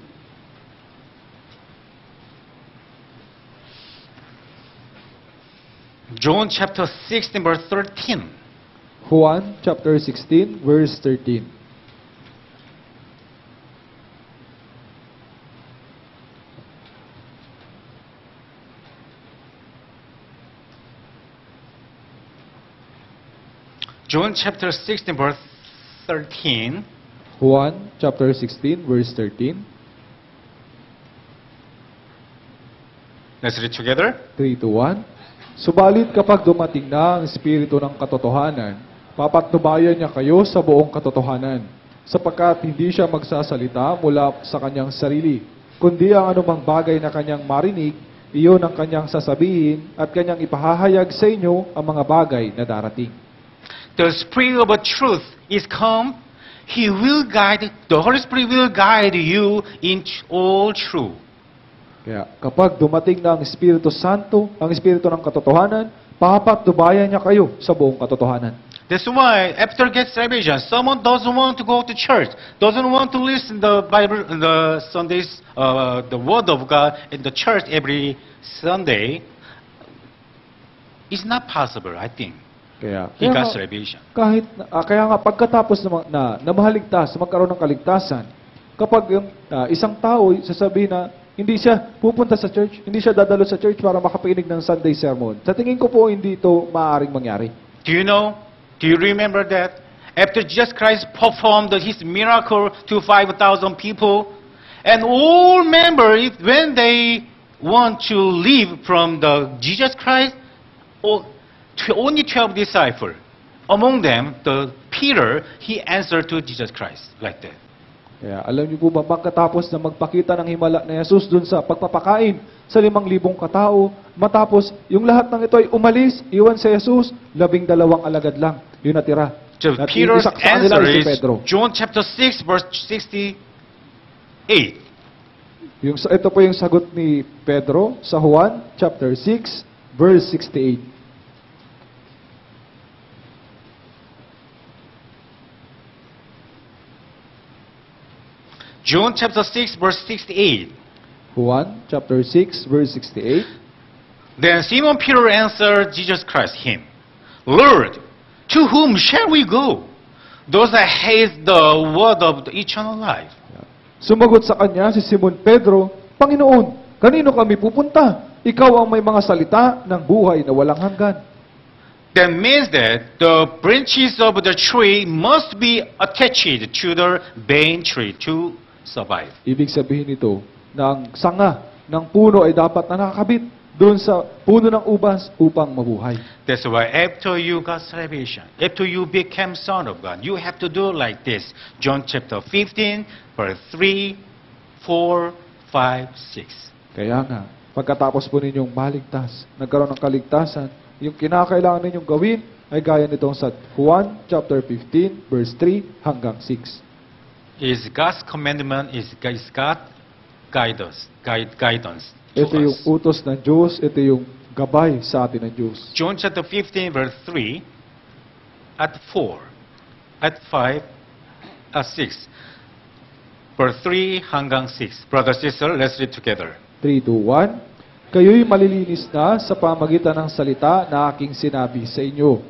John chapter 16 verse 13. Juan, chapter 16, verse 13. John chapter 16, verse 13. Juan chapter 16 verse 13, Let's read together. 3 to 1. Subalit kapag dumating na ang Espiritu ng katotohanan, papatnubayan niya kayo sa buong katotohanan, sapagkat hindi siya magsasalita mula sa kanyang sarili, kundi ang anumang bagay na kanyang marinig, iyon ang kanyang sasabihin at kanyang ipahahayag sa inyo ang mga bagay na darating. The Spirit of truth is come. He will guide, the Holy Spirit will guide you in all truth. Kaya kapag dumating na ang Espiritu Santo, ang Espiritu ng katotohanan, papatnubayan niya kayo sa buong katotohanan. That's why after get salvation, someone doesn't want to go to church, doesn't want to listen the Bible, the Sundays, uh, the Word of God in the church every Sunday. It's not possible, I think. Kaya, kaya nga- salvation. kahit ah, kaya nga pagkatapos na, ma- na, na mahaligtas, magkaroon ng kaligtasan, kapag yung ah, isang tao sasabihin na hindi siya pupunta sa church, hindi siya dadalo sa church para makapakinig ng Sunday sermon. Sa tingin ko po hindi ito maaaring mangyari. Do you know? Do you remember that? After Jesus Christ performed his miracle to 5,000 people, and all members, when they want to leave from the Jesus Christ, tw- only 12 disciples. Among them, the Peter, he answered to Jesus Christ like that. Kaya alam niyo po ba, pagkatapos na magpakita ng himala na Jesus dun sa pagpapakain sa limang libong katao, matapos yung lahat ng ito ay umalis, iwan si Jesus, labing dalawang alagad lang, yun natira. So At Peter's sa answer si is Pedro. John chapter 6, verse 68. Yung, ito po yung sagot ni Pedro sa Juan chapter 6, verse 68. John chapter 6, verse 68. Juan chapter 6, verse 68. Then Simon Peter answered Jesus Christ him, Lord, to whom shall we go? Those that hate the word of the eternal life. Sumagot sa kanya si Simon Pedro, Panginoon, kanino kami pupunta? Ikaw ang may mga salita ng buhay na walang hanggan. That means that the branches of the tree must be attached to the main tree to survive. Ibig sabihin nito na ang sanga ng puno ay dapat na nakakabit doon sa puno ng ubas upang mabuhay. That's why after you got salvation, after you became son of God, you have to do like this. John chapter 15, verse 3, 4, 5, 6. Kaya nga, pagkatapos po ninyong maligtas, nagkaroon ng kaligtasan, yung kinakailangan ninyong gawin ay gaya nitong sa Juan chapter 15, verse 3 hanggang 6. Is God's commandment, is, is God guidance, guide, guidance to Ito yung us. utos ng Diyos, ito yung gabay sa atin ng Diyos. John chapter 15, verse 3, at 4, at 5, at 6. Verse 3 hanggang 6. Brother, sister, let's read together. 3, 2, 1. Kayo'y malilinis na sa pamagitan ng salita na aking sinabi sa inyo.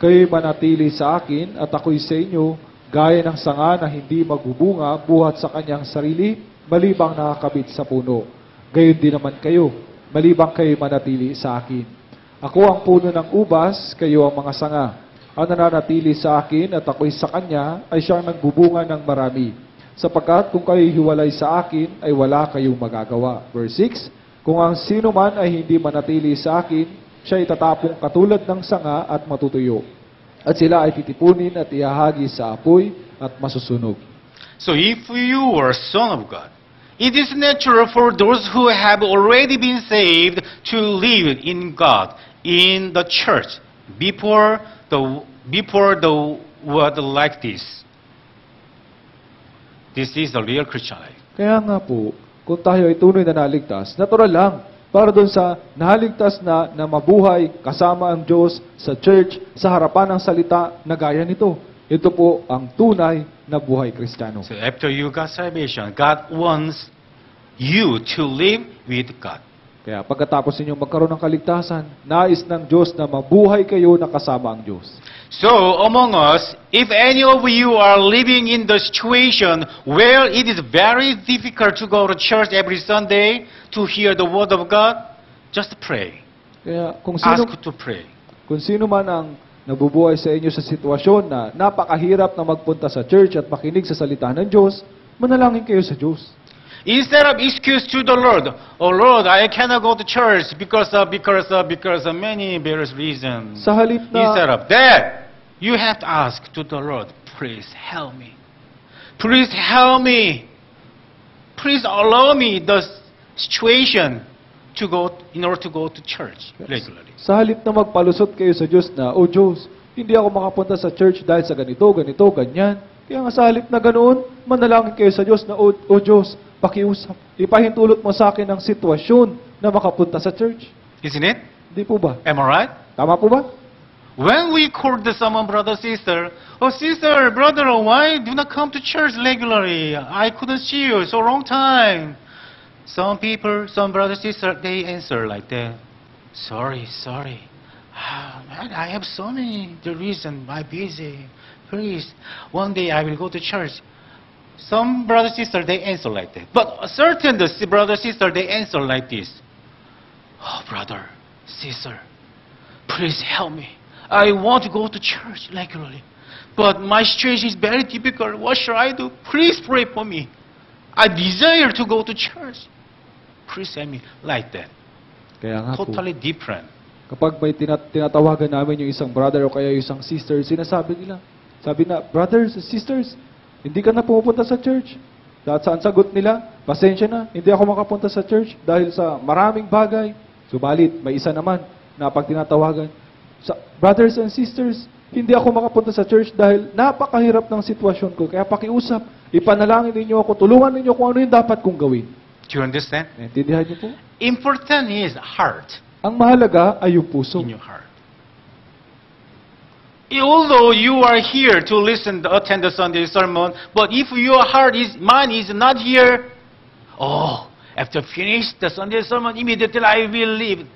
Kayo'y manatili sa akin at ako'y sa inyo, gaya ng sanga na hindi magbubunga buhat sa kanyang sarili, malibang nakakabit sa puno. Gayon din naman kayo, malibang kayo'y manatili sa akin. Ako ang puno ng ubas, kayo ang mga sanga. Ang nananatili sa akin at ako'y sa kanya ay siyang nagbubunga ng marami. Sapagkat kung kayo hiwalay sa akin, ay wala kayong magagawa. Verse 6, Kung ang sino man ay hindi manatili sa akin, siya ay tatapong katulad ng sanga at matutuyo. At sila ay titipunin at ihahagi sa apoy at masusunog. So if you are son of God, it is natural for those who have already been saved to live in God, in the church, before the before the word like this. This is the real Christian life. Kaya nga po, kung tayo ay tunay na naligtas, natural lang para doon sa naligtas na, na mabuhay kasama ang Diyos sa church, sa harapan ng salita na gaya nito. Ito po ang tunay na buhay kristiyano. So after you got salvation, God wants you to live with God. Kaya pagkatapos ninyong magkaroon ng kaligtasan, nais ng Diyos na mabuhay kayo na kasama ang Diyos. So among us, if any of you are living in the situation where it is very difficult to go to church every Sunday to hear the word of God, just pray. Kaya kung sino, Ask to pray. kung sino man ang nabubuhay sa inyo sa sitwasyon na napakahirap na magpunta sa church at makinig sa salita ng Diyos, manalangin kayo sa Diyos. Instead of excuse to the Lord, oh Lord, I cannot go to church because of, because of, because of many various reasons. Sa halip Instead of that, you have to ask to the Lord, please help me. Please help me. Please allow me the situation to go in order to go to church regularly. sa halip na magpalusot kayo sa Diyos na, O Diyos, hindi ako makapunta sa church dahil sa ganito, ganito, ganyan. Kaya nga sa halip na ganoon, manalangin kayo sa Diyos na, O, o Diyos, pakiusap. Ipahintulot mo sa akin ang sitwasyon na makapunta sa church. Isn't it? Di po ba? Am I right? Tama po ba? When we call the someone brother sister, oh sister, brother, why do not come to church regularly? I couldn't see you so long time. Some people, some brother sister, they answer like that. Sorry, sorry. Ah, man, I have so many the reason I'm busy. Please, one day I will go to church. Some brother sister they answer like that. But certain the brother sister they answer like this. Oh brother, sister, please help me. I want to go to church regularly. But my situation is very difficult. What should I do? Please pray for me. I desire to go to church. Please help me. Like that. Kaya nga po, Totally different. kapag may tinat- tinatawagan namin yung isang brother o kaya yung isang sister, sinasabi nila, sabi na, brothers, sisters, hindi ka na pumupunta sa church. Dahil saan sagot nila, pasensya na, hindi ako makapunta sa church dahil sa maraming bagay. Subalit, may isa naman na pag tinatawagan, sa, brothers and sisters, hindi ako makapunta sa church dahil napakahirap ng sitwasyon ko. Kaya pakiusap, ipanalangin ninyo ako, tulungan ninyo kung ano yung dapat kong gawin. Do you understand? Naintindihan niyo po? Important is heart Ang mahalaga ay yung puso. in your heart. Although you are here to listen, to attend the Sunday sermon, but if your heart is, mind is not here, oh, after finish the Sunday sermon, immediately I will leave.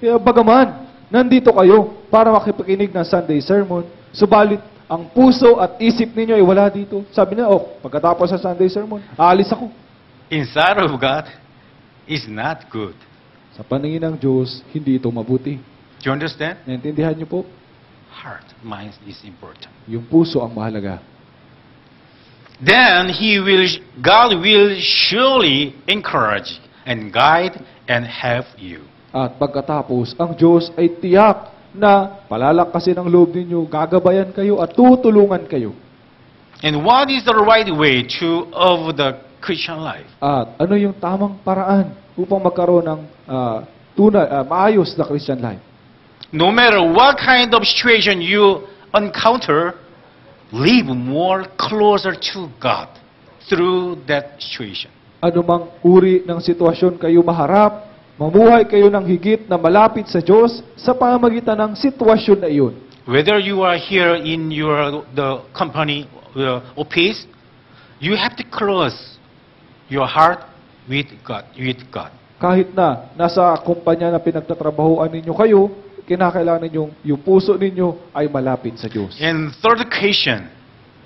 Kaya bagaman, nandito kayo para makipakinig ng Sunday sermon, subalit ang puso at isip ninyo ay wala dito. Sabi niya, oh, pagkatapos sa Sunday sermon, aalis ako. Inside of God is not good. Sa paningin ng Diyos, hindi ito mabuti. Do you understand? Naintindihan niyo po? Heart, mind is important. Yung puso ang mahalaga. Then He will, God will surely encourage and guide and help you. At pagkatapos, ang Diyos ay tiyak na palalakasin ang loob ninyo, gagabayan kayo at tutulungan kayo. And what is the right way to of the Christian life? At ano yung tamang paraan upang magkaroon ng ah, tunay, ah, maayos na Christian life? No matter what kind of situation you encounter, live more closer to God through that situation. anumang uri ng sitwasyon kayo maharap, mamuhay kayo ng higit na malapit sa Diyos sa pamamagitan ng sitwasyon na iyon. Whether you are here in your the company uh, office, you have to close your heart with God, with God. Kahit na nasa kumpanya na pinagtatrabahoan ninyo kayo, kinakailangan ninyong yung puso ninyo ay malapit sa Diyos. And third question,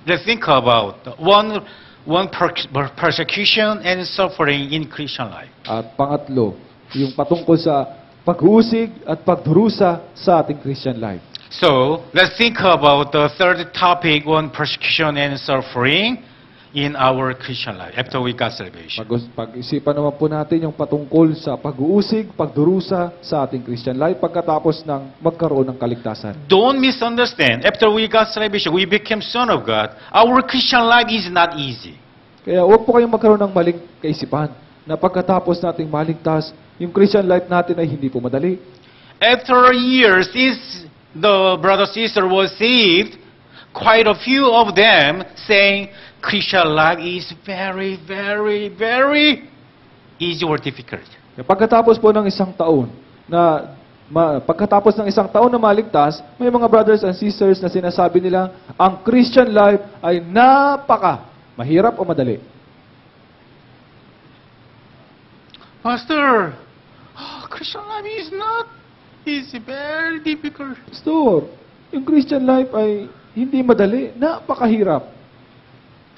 let's think about one one per- persecution and suffering in Christian life. At pangatlo, yung patungkol sa pag-uusig at pagdurusa sa ating Christian life. So let's think about the third topic on persecution and suffering in our Christian life after we got salvation. Pag- Pag-isipan naman po natin yung patungkol sa pag-uusig, pagdurusa sa ating Christian life pagkatapos ng magkaroon ng kaligtasan. Don't misunderstand. After we got salvation, we became son of God. Our Christian life is not easy. Kaya huwag po kayong magkaroon ng maling kaisipan na pagkatapos nating maligtas, yung Christian life natin ay hindi po madali. After years since the brother sister was saved, quite a few of them saying Christian life is very, very, very easy or difficult. Pagkatapos po ng isang taon na ma- pagkatapos ng isang taon na maligtas, may mga brothers and sisters na sinasabi nila, ang Christian life ay napaka mahirap o madali. Pastor, oh, Christian life is not easy, very difficult. Pastor, yung Christian life ay hindi madali, napakahirap.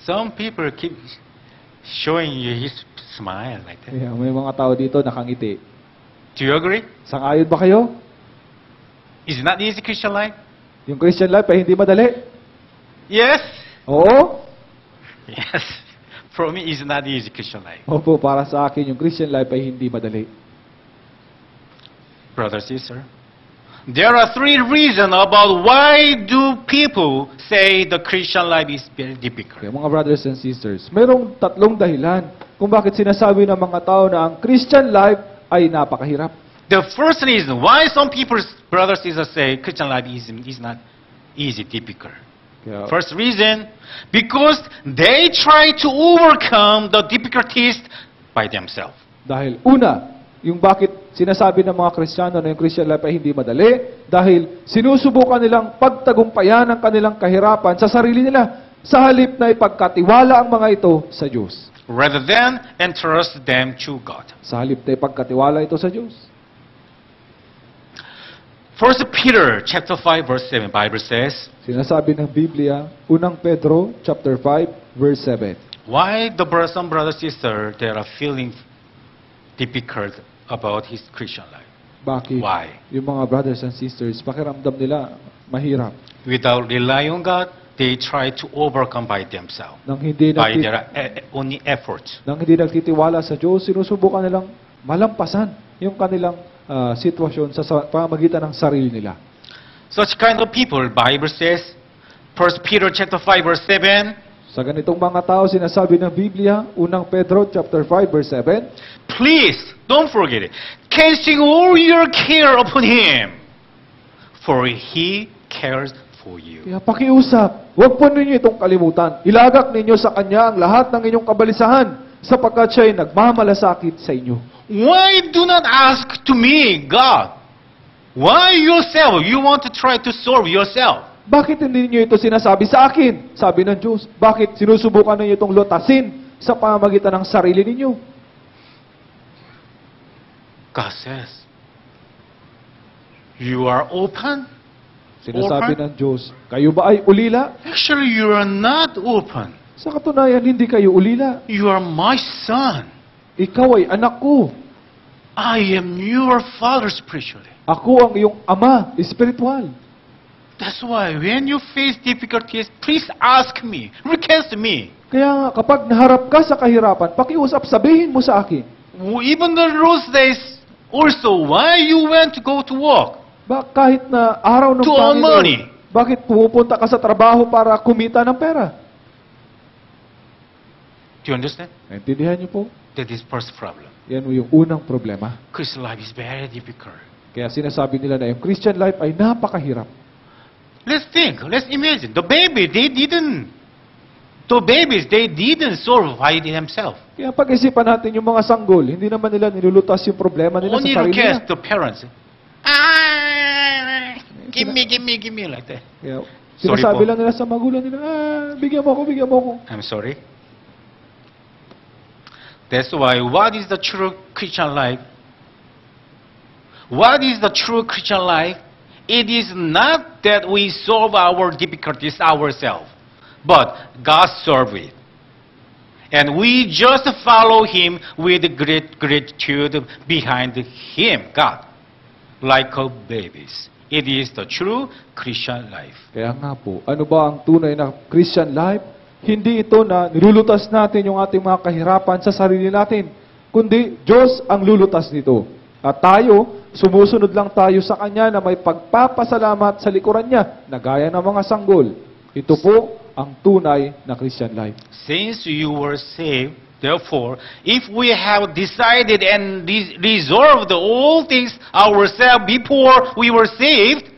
Some people keep showing you his smile like that. Kaya may mga tao dito nakangiti. Do you agree? Sang-ayon ba kayo? Is it not easy Christian life? Yung Christian life ay hindi madali. Yes. Oo. Yes. For me, it's not easy Christian life. Opo, para sa akin, yung Christian life ay hindi madali. Brother, sister. There are three reasons about why do people say the Christian life is very difficult. Kaya mga brothers and sisters, mayroong tatlong dahilan kung bakit sinasabi ng mga tao na ang Christian life ay napakahirap. The first reason why some people, brothers and sisters, say Christian life is, is not easy, difficult. Kaya, First reason, because they try to overcome the difficulties by themselves. dahil una, yung bakit sinasabi ng mga Kristiyano na yung Christian life ay hindi madali, dahil sinusubukan nilang pagtagumpayan ang kanilang kahirapan sa sarili nila, sa halip na ipagkatiwala ang mga ito sa Diyos. rather than entrust them to God. Sa halip na ipagkatiwala ito sa Diyos. First Peter chapter 5 verse 7 Bible says, Sinasabi ng Biblia, unang Pedro, chapter 5, verse 7. why the bro- some brother sister they are feeling difficult about his Christian life. Bakit? Why? Yung mga brothers and sisters, pakiramdam nila, mahirap. Without relying on God, they try to overcome by themselves, Nang hindi, by nagti- their e- e- own efforts. nang hindi nagtitiwala sa Diyos, sinusubukan nilang malampasan yung kanilang ah, sitwasyon sa, sa pamagitan ng sarili nila. Such kind of people, Bible says, First Peter chapter 5 verse 7, Sa ganitong mga tao, sinasabi ng Biblia, unang Pedro, chapter 5, verse 7, Please, don't forget it. Casting all your care upon Him, for He cares for you. Kaya pakiusap, huwag po ninyo itong kalimutan. Ilagak ninyo sa Kanya ang lahat ng inyong kabalisahan, sapagkat siya'y nagmamalasakit sa inyo. Why do not ask to me, God? Why yourself? You want to try to solve yourself. Bakit hindi ninyo ito sinasabi sa akin? Sabi ng Diyos. Bakit sinusubukan ninyo itong lutasin sa pamagitan ng sarili ninyo? God says, You are open. Sinasabi Open? ng Diyos, kayo ba ay ulila? Actually, you are not open. Sa katunayan, hindi kayo ulila. You are my son. Ikaw ay anak ko. I am your father spiritually. Ako ang iyong ama, espiritual. That's why when you face difficulties, please ask me, request me. Kaya nga, kapag naharap ka sa kahirapan, pakiusap, sabihin mo sa akin. Even the those days, also, why you went to go to work? Ba, kahit na araw ng To earn Panginoon, money. bakit pumupunta ka sa trabaho para kumita ng pera? Do you understand? Naintindihan niyo po? That is first problem. Yan yung unang problema. Christian life is very difficult. Kaya sinasabi nila na yung Christian life ay napakahirap. Let's think, let's imagine. The baby, they didn't, the babies, they didn't solve by themselves. Kaya pag-isipan natin yung mga sanggol, hindi naman nila nilulutas yung problema nila Only sa sarili nila. the parents. Ah, give me, give me, give me, like that. Sorry sinasabi lang nila sa magulang nila, ah, bigyan mo ako, bigyan mo ako. I'm sorry. That's why, what is the true Christian life? What is the true Christian life? It is not that we solve our difficulties ourselves, but God solves it. And we just follow Him with great gratitude behind Him, God, like babies. It is the true Christian life. Kaya nga po, ano ba ang tunay na Christian life? Hindi ito na nilulutas natin yung ating mga kahirapan sa sarili natin, kundi Diyos ang lulutas nito. At tayo, sumusunod lang tayo sa Kanya na may pagpapasalamat sa likuran niya, na gaya ng mga sanggol. Ito po ang tunay na Christian life. Since you were saved, therefore, if we have decided and re- resolved all things ourselves before we were saved,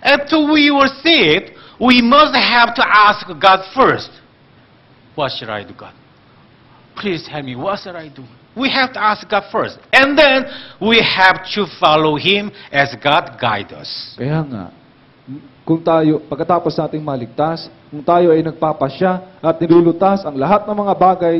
after we were saved, we must have to ask God first. What should I do, God? Please tell me, what should I do? We have to ask God first. And then we have to follow Him as God guides us. Kaya nga, kung tayo, pagkatapos nating maligtas, kung tayo ay nagpapasya at nilulutas ang lahat ng mga bagay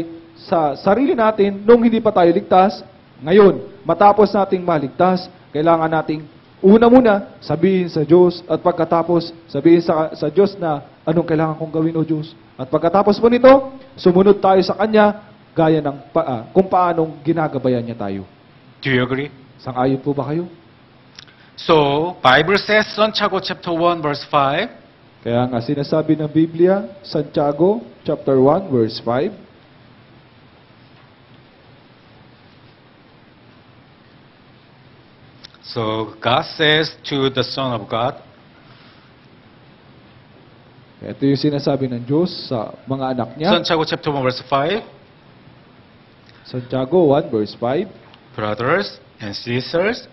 sa sarili natin nung hindi pa tayo ligtas, ngayon, matapos nating maligtas, kailangan nating una muna sabihin sa Diyos at pagkatapos sabihin sa, sa Diyos na anong kailangan kong gawin o Diyos. At pagkatapos po nito, sumunod tayo sa Kanya gaya ng pa, ah, kung paanong ginagabayan niya tayo. Do you agree? Sang-ayon po ba kayo? So, Bible says, Santiago chapter 1, verse 5, Kaya nga sinasabi ng Biblia, Santiago chapter 1 verse 5, So God says to the Son of God, ito yung sinasabi ng Diyos sa mga anak niya. Santiago chapter 1 verse 5, Santiago 1 verse 5, Brothers and sisters,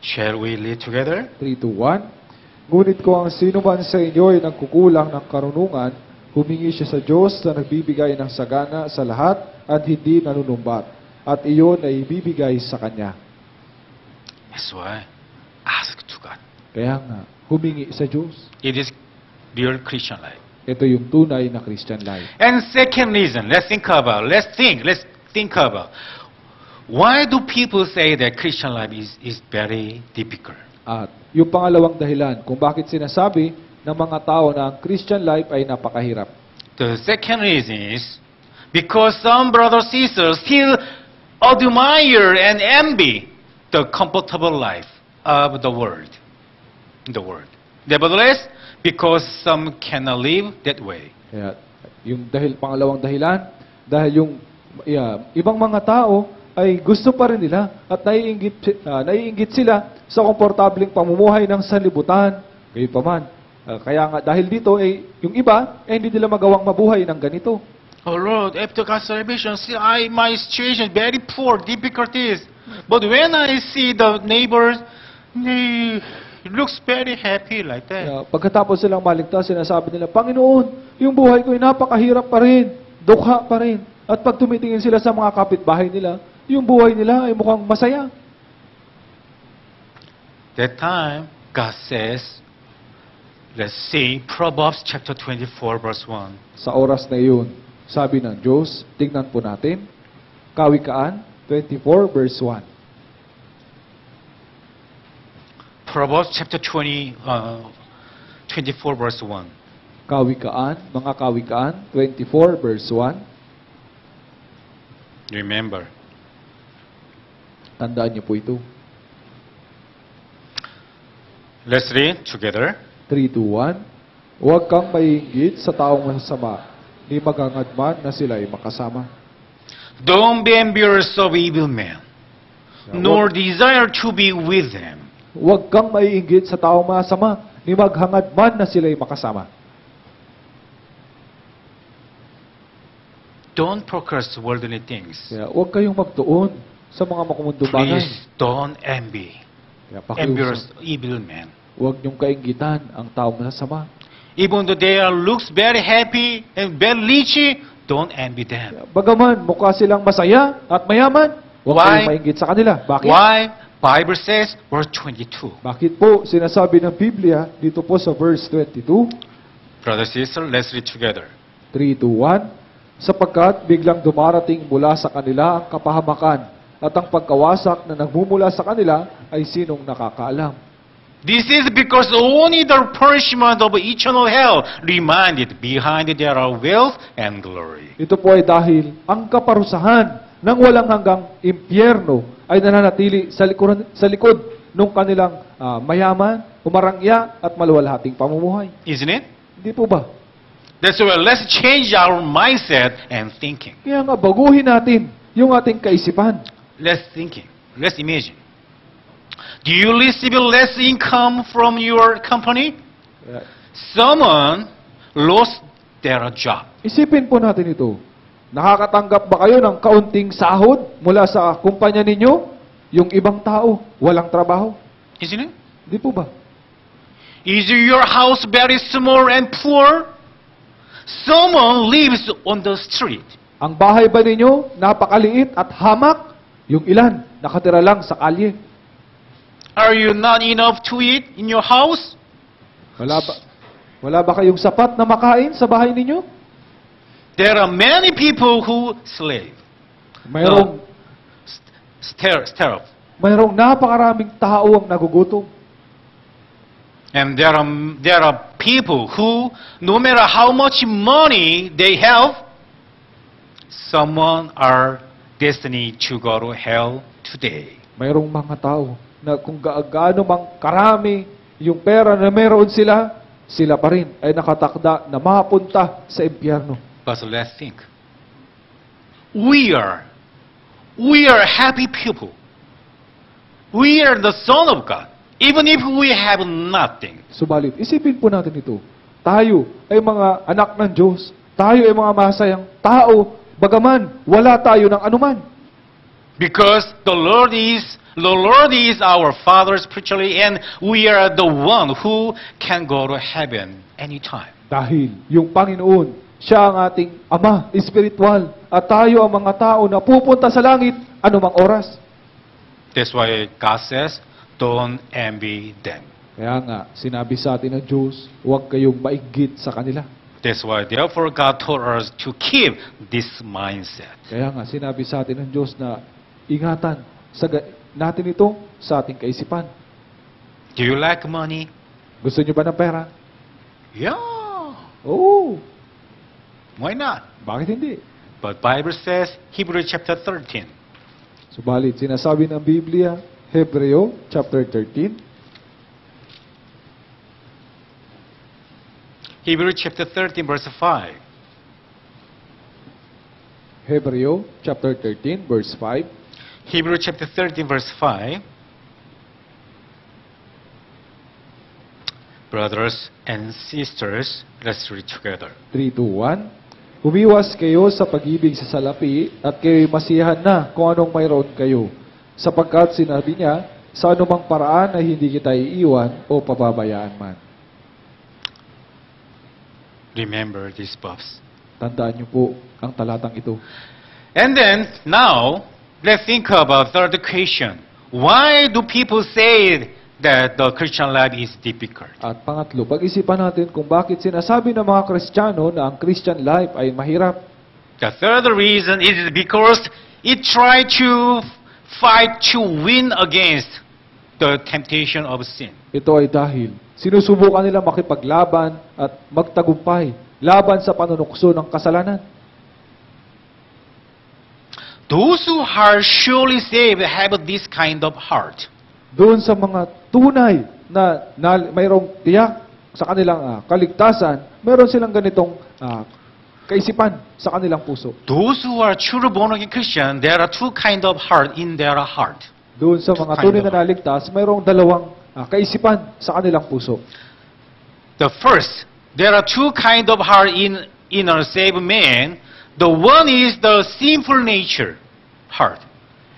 shall we live together? 3 to 1. Ngunit kung ang sino man sa inyo ay nagkukulang ng karunungan, humingi siya sa Diyos na nagbibigay ng sagana sa lahat at hindi nanunumbat. At iyon ay ibibigay sa Kanya. That's why ask to God. Kaya nga, humingi sa Diyos. It is real Christian life. Ito yung tunay na Christian life. And second reason, let's think about, let's think, let's think about. Why do people say that Christian life is, is very difficult? At yung pangalawang dahilan kung bakit sinasabi ng mga tao na ang Christian life ay napakahirap. The second reason is because some brothers sisters still admire and envy the comfortable life of the world. The world. Nevertheless, because some cannot live that way. Kaya yung dahil pangalawang dahilan dahil yung yeah, ibang mga tao ay gusto pa rin nila at naiinggit si- ah, naiinggit sila sa komportableng pamumuhay ng sanlibutan. Gayunpaman, ah, kaya nga dahil dito ay yung iba ay hindi nila magawang mabuhay ng ganito. Oh Lord, after God's salvation, see, I, my situation is very poor, difficulties. But when I see the neighbors, they looks very happy like that. Kaya pagkatapos silang maligtas, sinasabi nila, Panginoon, yung buhay ko ay napakahirap pa rin, dukha pa rin. At pag tumitingin sila sa mga kapitbahay nila, yung buhay nila ay mukhang masaya. That time, God says, let's see, Proverbs chapter 24, verse 1. Sa oras na iyon, sabi ng Diyos, tingnan po natin, Kawikaan 24 verse 1. Proverbs chapter 20, uh, 24, verse 1. Kawikaan, mga Kawikaan 24 verse 1. Remember. Tandaan niyo po ito. Let's read together. 3 to 1. Huwag kang maiinggit sa taong masasama, ni magangad man na sila'y makasama. Don't be envious of evil men, nor desire to be with them. Huwag kang maiinggit sa taong masama, ni maghangad man na sila'y makasama. Don't progress worldly things. Kaya huwag kayong magtuon sa mga makumundong bagay. Please don't envy. Kaya Envious pakiusap, evil men. huwag niyong kainggitan ang taong masasama. Even though they are looks very happy and very rich, don't envy them. Bagaman mukha silang masaya at mayaman, huwag Why? kayong mainggit sa kanila. Bakit? Why? Bible says, verse 22. Bakit po sinasabi ng Biblia dito po sa verse 22, Brother, sister, let's read together. 3 to 1, sapagkat biglang dumarating mula sa kanila ang kapahamakan at ang pagkawasak na nagmumula sa kanila ay sinong nakakaalam. This is because only the punishment of eternal hell reminded behind there are wealth and glory. Ito po ay dahil ang kaparusahan ng walang hanggang impyerno ay nananatili sa, likuran, sa likod ng kanilang ah, mayaman, umarangya at maluwalhating pamumuhay. Isn't it? Hindi po ba? That's why let's change our mindset and thinking. Kaya nga baguhin natin yung ating kaisipan. Let's thinking. Let's imagine. Do you receive less income from your company? Someone lost their job. Isipin po natin ito. Nakakatanggap ba kayo ng kaunting sahod mula sa kumpanya ninyo? Yung ibang tao, walang trabaho. Isn't it? Di po ba? Is your house very small and poor? Someone lives on the street. Ang bahay ba ninyo, napakaliit at hamak? Yung ilan, nakatira lang sa kalye. Are you not enough to eat in your house? Wala ba, wala ba kayong sapat na makain sa bahay ninyo? There are many people who slave, Mayroong, stare, stare. mayroong napakaraming tao ang nagugutom. And there are, there are people who, no matter how much money they have, someone are destined to go to hell today. Mayroong mga tao na kung gaano mang karami yung pera na meron sila, sila pa rin ay nakatakda na mapunta sa impyerno. But let's think. We are, we are happy people. We are the son of God. Even if we have nothing. Subalit, isipin po natin ito. Tayo ay mga anak ng Diyos. Tayo ay mga masayang tao. Bagaman, wala tayo ng anuman. Because the Lord is, the Lord is our Father spiritually and we are the one who can go to heaven anytime. Dahil yung Panginoon, siya ang ating Ama, espiritual. At tayo ang mga tao na pupunta sa langit anumang oras. That's why God says, don't envy them. Kaya nga, sinabi sa atin ng Diyos, huwag kayong maigit sa kanila. That's why, therefore, God told us to keep this mindset. Kaya nga, sinabi sa atin ng Diyos na ingatan sa natin ito sa ating kaisipan. Do you like money? Gusto niyo ba ng pera? Yeah. Oo. Why not? Bakit hindi? But Bible says, Hebrew chapter 13. Subalit, sinasabi ng Biblia, Hebreo chapter 13, Hebrew chapter 13, verse 5. Hebreo chapter 13, verse 5. Hebrew chapter 13, verse 5. Brothers and sisters, let's read together. 3, 2, 1. Umiwas kayo sa pag-ibig sa salapi at kayo'y masiyahan na kung anong mayroon kayo. Sapagkat sinabi niya, sa anumang paraan ay hindi kita iiwan o pababayaan man. Remember this verse. Tandaan niyo po ang talatang ito. And then, now, let's think about third question. Why do people say that the Christian life is difficult? At pangatlo, pag-isipan natin kung bakit sinasabi ng mga Kristiyano na ang Christian life ay mahirap. The third reason is because it try to fight to win against the temptation of sin. Ito ay dahil sinusubukan nila makipaglaban at magtagumpay laban sa panunukso ng kasalanan. Those who are surely saved have this kind of heart. Doon sa mga tunay na, na mayroong tiyak sa kanilang ah, kaligtasan, meron silang ganitong ah, kaisipan sa kanilang puso. Those who are truly born again Christian, there are two kind of heart in their heart. Doon sa mga tunay na naligtas, mayroong dalawang ah, kaisipan sa kanilang puso. The first, there are two kind of heart in in a saved man. The one is the sinful nature heart,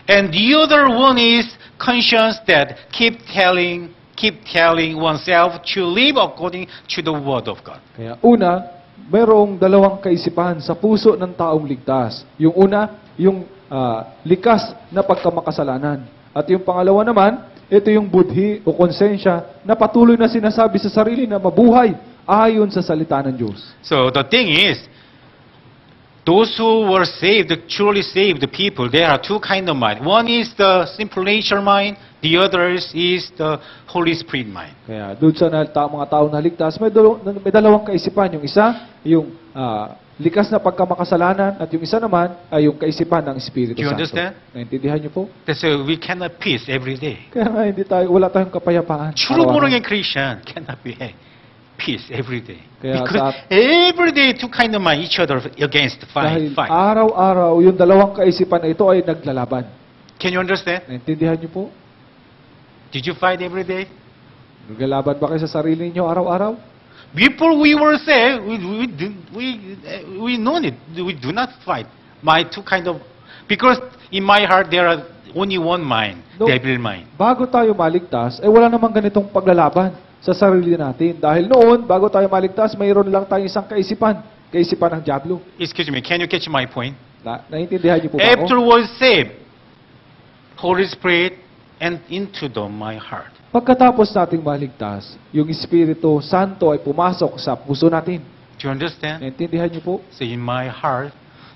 and the other one is conscience that keep telling keep telling oneself to live according to the word of God. Kaya una, mayroong dalawang kaisipan sa puso ng taong ligtas. Yung una, yung ah, likas na pagkamakasalanan. At yung pangalawa naman, ito yung budhi o konsensya na patuloy na sinasabi sa sarili na mabuhay ayon sa salita ng Diyos. So the thing is, those who were saved, truly saved people, there are two kind of mind. One is the simple nature mind. The other is, the Holy Spirit mind. Kaya doon sa na, ta, mga taong naligtas, may, dalaw, may dalawang kaisipan. Yung isa, yung ah, likas na pagkamakasalanan at yung isa naman ay yung kaisipan ng Espiritu Do you Santo. understand? Naintindihan niyo po? That's why we cannot peace every day. Kaya nga hindi tayo, wala tayong kapayapaan. Born again Christian cannot be at peace every day. Kaya because sa- every day two kind of mind each other against Dahil fight. fight. araw-araw, yung dalawang kaisipan na ito ay naglalaban. Can you understand? Naintindihan niyo po? Did you fight every day? Naglalaban ba kayo sa sarili niyo araw-araw? Before we were saved, we we we we know it. We do not fight. My two kind of because in my heart there are only one mind, No. devil mind. Bago tayo maligtas, eh wala namang ganitong paglalaban sa sarili natin. Dahil noon, bago tayo maligtas, mayroon lang tayong isang kaisipan. Kaisipan ng Diablo. Excuse me, can you catch my point? Na, naintindihan niyo po ba After ako? was saved, Holy Spirit and into the my heart. Pagkatapos nating maligtas, yung Espiritu Santo ay pumasok sa puso natin. Do you understand? Naintindihan niyo po? So in my heart,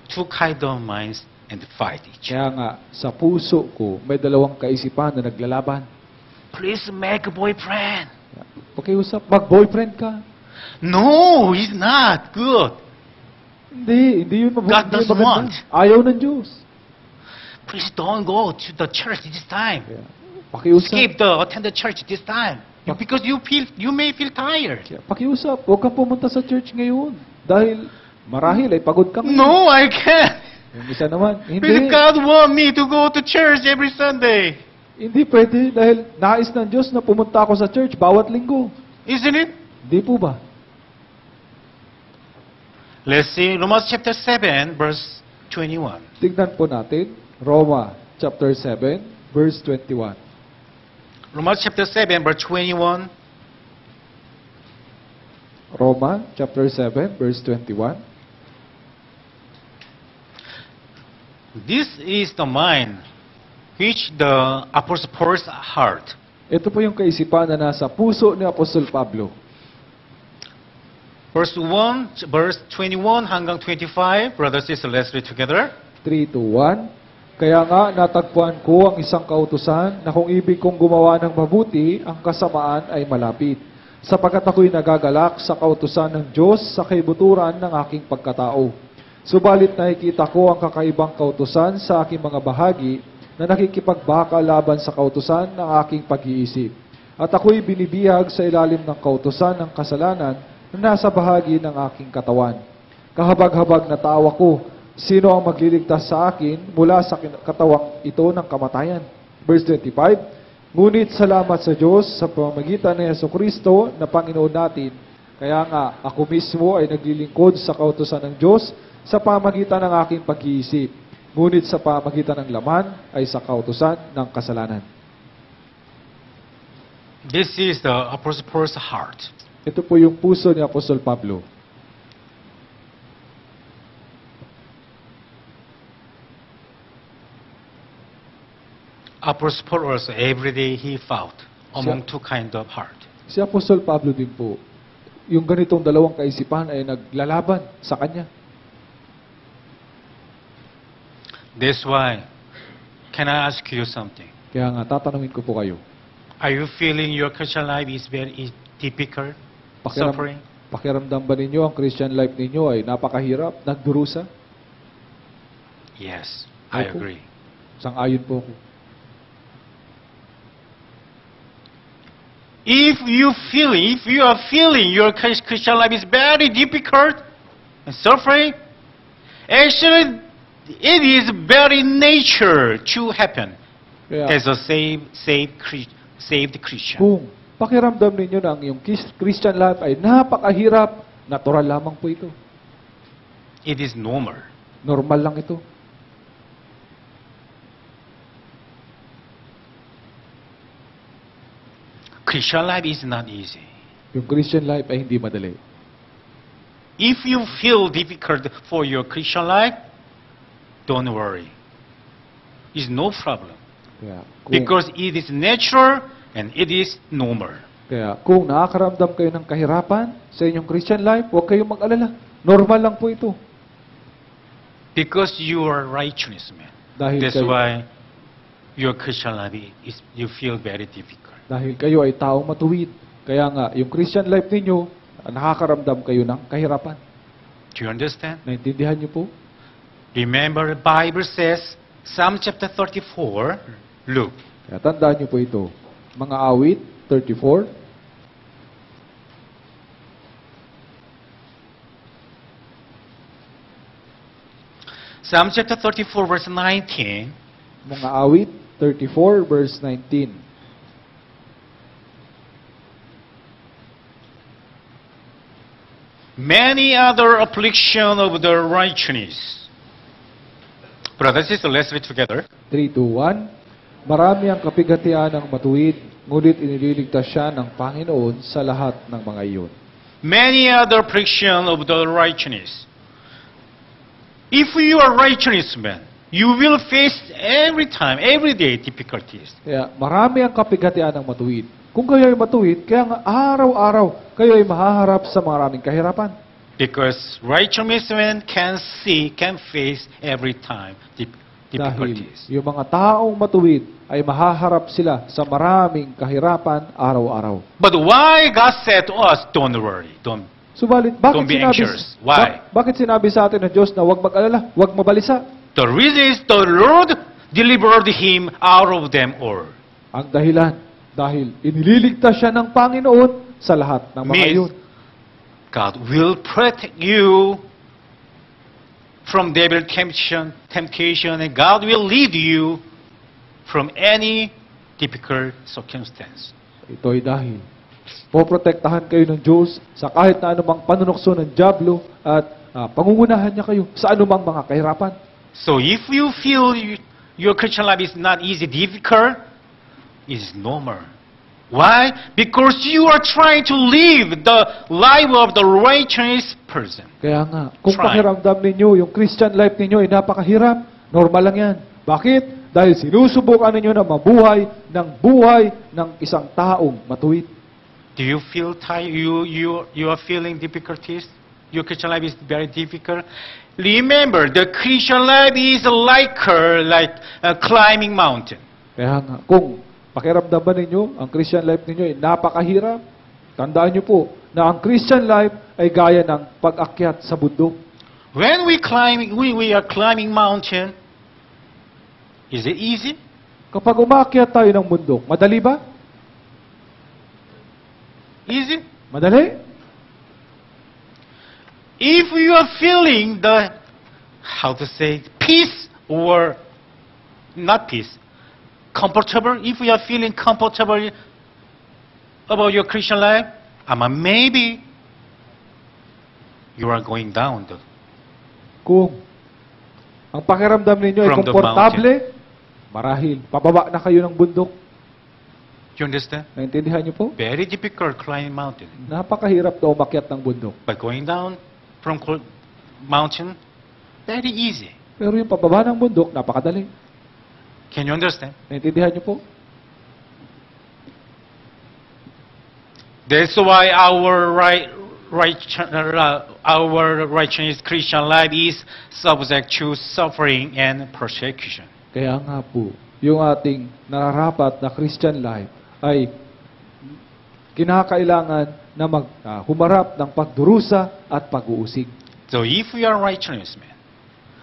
two kind of minds and fight each. Kaya nga, sa puso ko, may dalawang kaisipan na naglalaban. Please make a boyfriend. Pakiusap, mag-boyfriend ka. No, it's not good. Hindi, hindi yun mabu- God doesn't want. Ayaw ng Diyos. Please don't go to the church this time. Kaya, Pakiusap. skip the attend the church this time You- because you feel you may feel tired. Kaya pakiusap, huwag kang pumunta sa church ngayon. Dahil marahil ay pagod ka ngayon. No, I can't. Yung isa naman, Because hindi. God want me to go to church every Sunday, Hindi pwede dahil nais ng Diyos na pumunta ako sa church bawat linggo. isn't it? Hindi po ba? Let's see Romans chapter 7, verse 21. Tignan po natin, Roma chapter 7, verse 21. Romans chapter 7, verse 21. Roma chapter 7, verse 21. This is the mind which the Apostle Paul's heart. Ito po yung kaisipan na nasa puso ni Apostol Pablo. Verse 1, verse 21 hanggang 25. Brothers and sisters, let's read together. 3 to 1. Kaya nga natagpuan ko ang isang kautusan na kung ibig kong gumawa ng mabuti, ang kasamaan ay malapit. Sapagkat ako'y nagagalak sa kautusan ng Diyos sa kaibuturan ng aking pagkatao. Subalit nakikita ko ang kakaibang kautusan sa aking mga bahagi na nakikipagbaka laban sa kautusan ng aking pag-iisip. At ako'y binibihag sa ilalim ng kautusan ng kasalanan na nasa bahagi ng aking katawan. Kahabag-habag na tawa ko, sino ang magliligtas sa akin mula sa katawang ito ng kamatayan? Verse 25, Ngunit salamat sa Diyos sa pamamagitan ni Yeso Kristo na Panginoon natin. Kaya nga, ako mismo ay naglilingkod sa kautosan ng Diyos sa pamagitan ng aking pag-iisip. Ngunit sa pamagitan ng laman ay sa kautosan ng kasalanan. This is the Apostle Paul's heart. Ito po yung puso ni Apostol Pablo. Apostle Paul also every day he fought among two kind of heart. Si Apostol Pablo din po, yung ganitong dalawang kaisipan ay naglalaban sa kanya. That's why, can I ask you something? Kaya nga, tatanungin ko po kayo. Are you feeling your Christian life is very is difficult, Pakiram, suffering? pakiramdam ba ninyo ang Christian life ninyo ay napakahirap, nagdurusa? Yes, I agree. Sang-ayon po ako. If you feel, if you are feeling your Christian life is very difficult and suffering, actually, it is very nature to happen Kaya, as a saved, saved, saved Christian. kung pakiramdam ninyo na ang iyong Christian life ay napakahirap, natural lamang po ito. It is normal. Normal lang ito. Christian life is not easy. Yung Christian life ay hindi madali. If you feel difficult for your Christian life, don't worry. It's no problem. Kaya, kung, Because it is natural and it is normal. kaya kung nakakaramdam kayo ng kahirapan sa inyong Christian life, huwag kayong mag-alala. Normal lang po ito. Because you are righteous man. Dahil That's kayo, why your Christian life is you feel very difficult. Dahil kayo ay taong matuwid. Kaya nga, yung Christian life ninyo, nakakaramdam kayo ng kahirapan. Do you understand? Naintindihan niyo po? Remember the Bible says, Psalm chapter 34, look, Kaya tandaan niyo po ito. Mga awit, 34. Psalm chapter 34 verse 19, Mga awit, 34, verse 19. Many other affliction of the righteousness. Brothers and sisters, let's read together. 3, 2, 1. Marami ang kapigatian ng matuwid, ngunit inililigtas siya ng Panginoon sa lahat ng mga iyon. Many other affliction of the righteousness. If you are righteous man, you will face every time, every day difficulties. Kaya marami ang kapigatian ng matuwid. Kung kayo ay matuwid, kaya nga araw-araw kayo ay mahaharap sa maraming kahirapan. Because righteous man can see, can face every time dif- Dahil difficulties. yung mga taong matuwid ay mahaharap sila sa maraming kahirapan araw-araw. But why God said to us, don't worry, don't. Subalit, bakit Don't be sinabi, anxious. Why? Ba- bakit sinabi sa atin ng Diyos na huwag mag-alala, huwag mabalisa? The reason is the Lord delivered him out of them all. Ang dahilan, dahil inililigtas siya ng Panginoon sa lahat ng mga Means- iyon. God will protect you from devil temptation, temptation, and God will lead you from any difficult circumstance. Ito ay dahil poprotektahan kayo ng Diyos sa kahit na anumang panunokso ng Diablo at ah, pangungunahan niya kayo sa anumang mga kahirapan. So if you feel you, your Christian life is not easy, difficult, it's normal. Why? Because you are trying to live the life of the righteous person. Kaya nga, kung Try. pakiramdam ninyo, yung Christian life ninyo ay napakahirap, normal lang yan. Bakit? Dahil sinusubukan ninyo na mabuhay ng buhay ng isang taong matuwid. Do you feel tired? You, you, you are feeling difficulties? Your Christian life is very difficult? Remember, the Christian life is like, like a climbing mountain. Kaya nga, kung pakiramdaman ninyo, ang Christian life ninyo ay napakahirap, tandaan nyo po na ang Christian life ay gaya ng pag-akyat sa bundok. When we climb, we, we are climbing mountain, is it easy? Kapag umakyat tayo ng bundok, madali ba? Easy? Madali? If you are feeling the, how to say, peace or not peace, comfortable, if you are feeling comfortable about your Christian life, um, maybe you are going down. The, Kung ang pakiramdam ninyo ay From the komportable, marahil, pababa na kayo ng bundok. you understand? Naintindihan niyo po? Very difficult climbing mountain. Napakahirap na umakyat ng bundok. But going down from mountain, very easy. Pero yung pababa ng bundok, napakadali. Can you understand? Naintindihan niyo po? That's why our right, right, uh, our righteous Christian life is subject to suffering and persecution. Kaya nga po, yung ating nararapat na Christian life ay kinakailangan na mag, ah, humarap ng pagdurusa at pag-uusig. So if we are righteous man,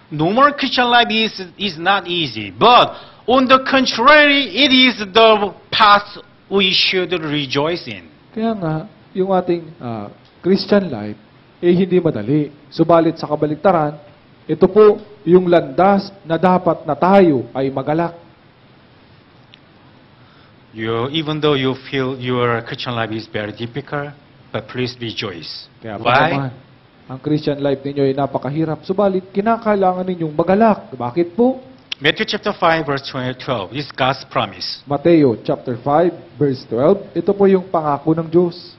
normal Christian life is, is not easy. But on the contrary, it is the path we should rejoice in. Kaya nga, yung ating ah, Christian life, eh hindi madali. Subalit sa kabaliktaran, ito po yung landas na dapat na tayo ay magalak. You, even though you feel your Christian life is very difficult, but please rejoice. Kaya Why? naman, ang Christian life ninyo ay napakahirap. Subalit, kinakailangan ninyong magalak. Bakit po? Matthew chapter 5 verse 12 is God's promise. Mateo chapter 5 verse 12. Ito po yung pangako ng Diyos.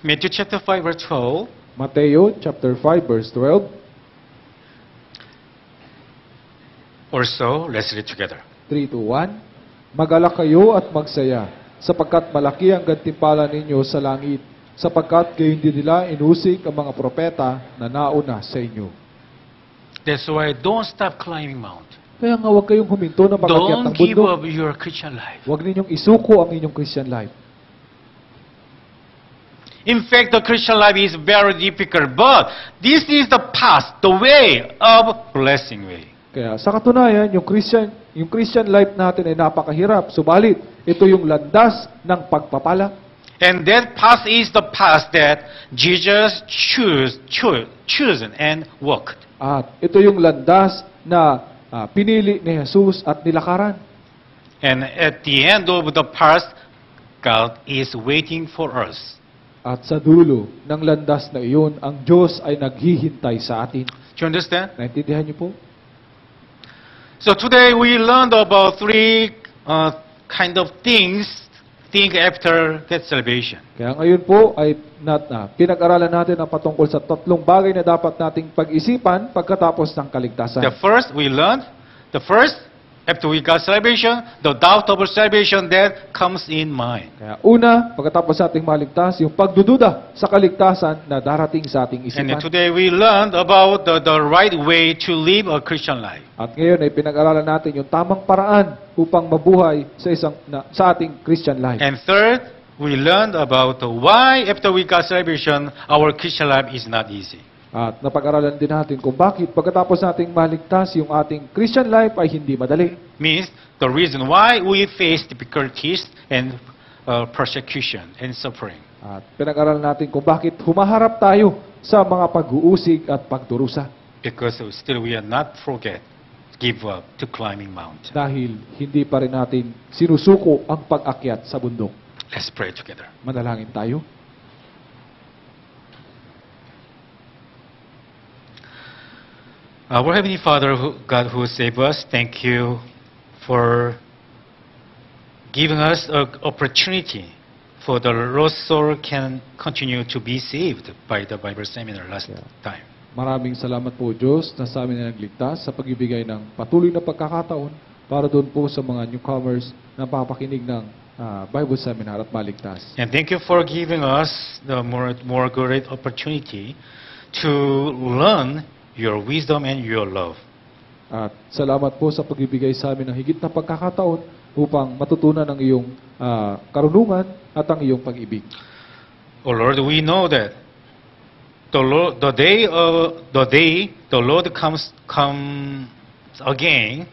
Matthew chapter 5 verse 12. Mateo chapter 5 verse 12. Also, let's read together. 3 to 1. Magalak kayo at magsaya, sapagkat malaki ang gantimpala ninyo sa langit, sapagkat kayo hindi nila inusig ang mga propeta na nauna sa inyo. That's why don't stop climbing mountain. Kaya nga huwag kayong huminto na pagakyat Don't ng give bundok. up your Christian life. Huwag ninyong isuko ang inyong Christian life. In fact, the Christian life is very difficult, but this is the path, the way of blessing way. Kaya sa katunayan, yung Christian, yung Christian life natin ay napakahirap. Subalit, ito yung landas ng pagpapala. And that path is the path that Jesus choose, choose, chosen and walked. At ito yung landas na ah, pinili ni Jesus at nilakaran. And at the end of the path, God is waiting for us. At sa dulo ng landas na iyon, ang Diyos ay naghihintay sa atin. Do you understand? Naintindihan niyo po? So today we learned about three uh, kind of things think after get salvation. Kaya ngayon po ay nat, na, pinag-aralan natin ang patungkol sa tatlong bagay na dapat nating pag-isipan pagkatapos ng kaligtasan. The first we learned, the first after we got salvation, the doubt of salvation that comes in mind. Kaya una, pagkatapos nating maligtas, yung pagdududa sa kaligtasan na darating sa ating And then isipan. today we learned about the, the right way to live a Christian life. At ngayon ay pinag-aralan natin yung tamang paraan upang mabuhay sa isang na, sa ating Christian life. And third, we learned about why after we got salvation, our Christian life is not easy. At napag-aralan din natin kung bakit pagkatapos nating maligtas, yung ating Christian life ay hindi madali. Means the reason why we face difficulties and uh, persecution and suffering. At pinag-aralan natin kung bakit humaharap tayo sa mga pag-uusig at pagdurusa. Because still we are not forget, give up to climbing mountain. Dahil hindi pa rin natin sinusuko ang pag-akyat sa bundok. Let's pray together. Manalangin tayo. Our Heavenly Father, who, God who saved us, thank you for giving us an opportunity for the lost soul can continue to be saved by the Bible seminar last Yeah. time. Maraming salamat po Diyos na sa amin na nagligtas sa pagbibigay ng patuloy na pagkakataon para doon po sa mga newcomers na papakinig ng ah, Bible Seminar at maligtas. And thank you for giving us the more, more great opportunity to learn your wisdom and your love. At salamat po sa pagbibigay sa amin ng higit na pagkakataon upang matutunan ang iyong ah, karunungan at ang iyong pag-ibig. Oh Lord, we know that the Lord, the day of the day the Lord comes comes again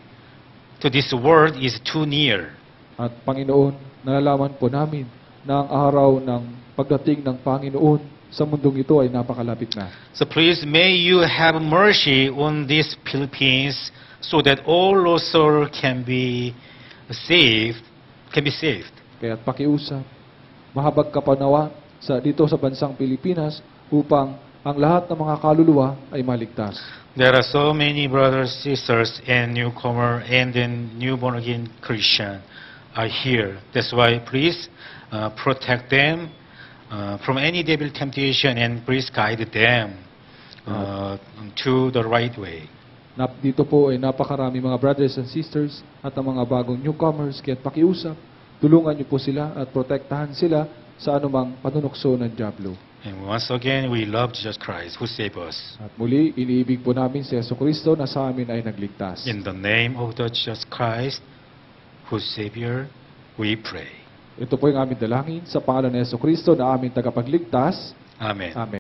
to this world is too near. At Panginoon, nalalaman po namin na ang araw ng pagdating ng Panginoon sa mundong ito ay napakalapit na. So please may you have mercy on these Philippines so that all lost souls can be saved, can be saved. Kaya pakiusap, mahabag kapanawa sa dito sa bansang Pilipinas upang ang lahat ng mga kaluluwa ay maligtas. There are so many brothers, sisters, and newcomer, and then new born again Christian are here. That's why please uh, protect them uh, from any devil temptation, and please guide them uh, to the right way. Nap, dito po ay napakarami mga brothers and sisters at ang mga bagong newcomers kaya pakiusap, tulungan niyo po sila at protektahan sila sa anumang panunukso ng Diablo. And once again, we love Jesus Christ who saved us. At muli, iniibig po namin si Yeso Kristo na sa amin ay nagligtas. In the name of the Jesus Christ, whose Savior, we pray. Ito po yung aming dalangin sa pangalan ni Yeso Kristo na aming tagapagligtas. Amen. Amen.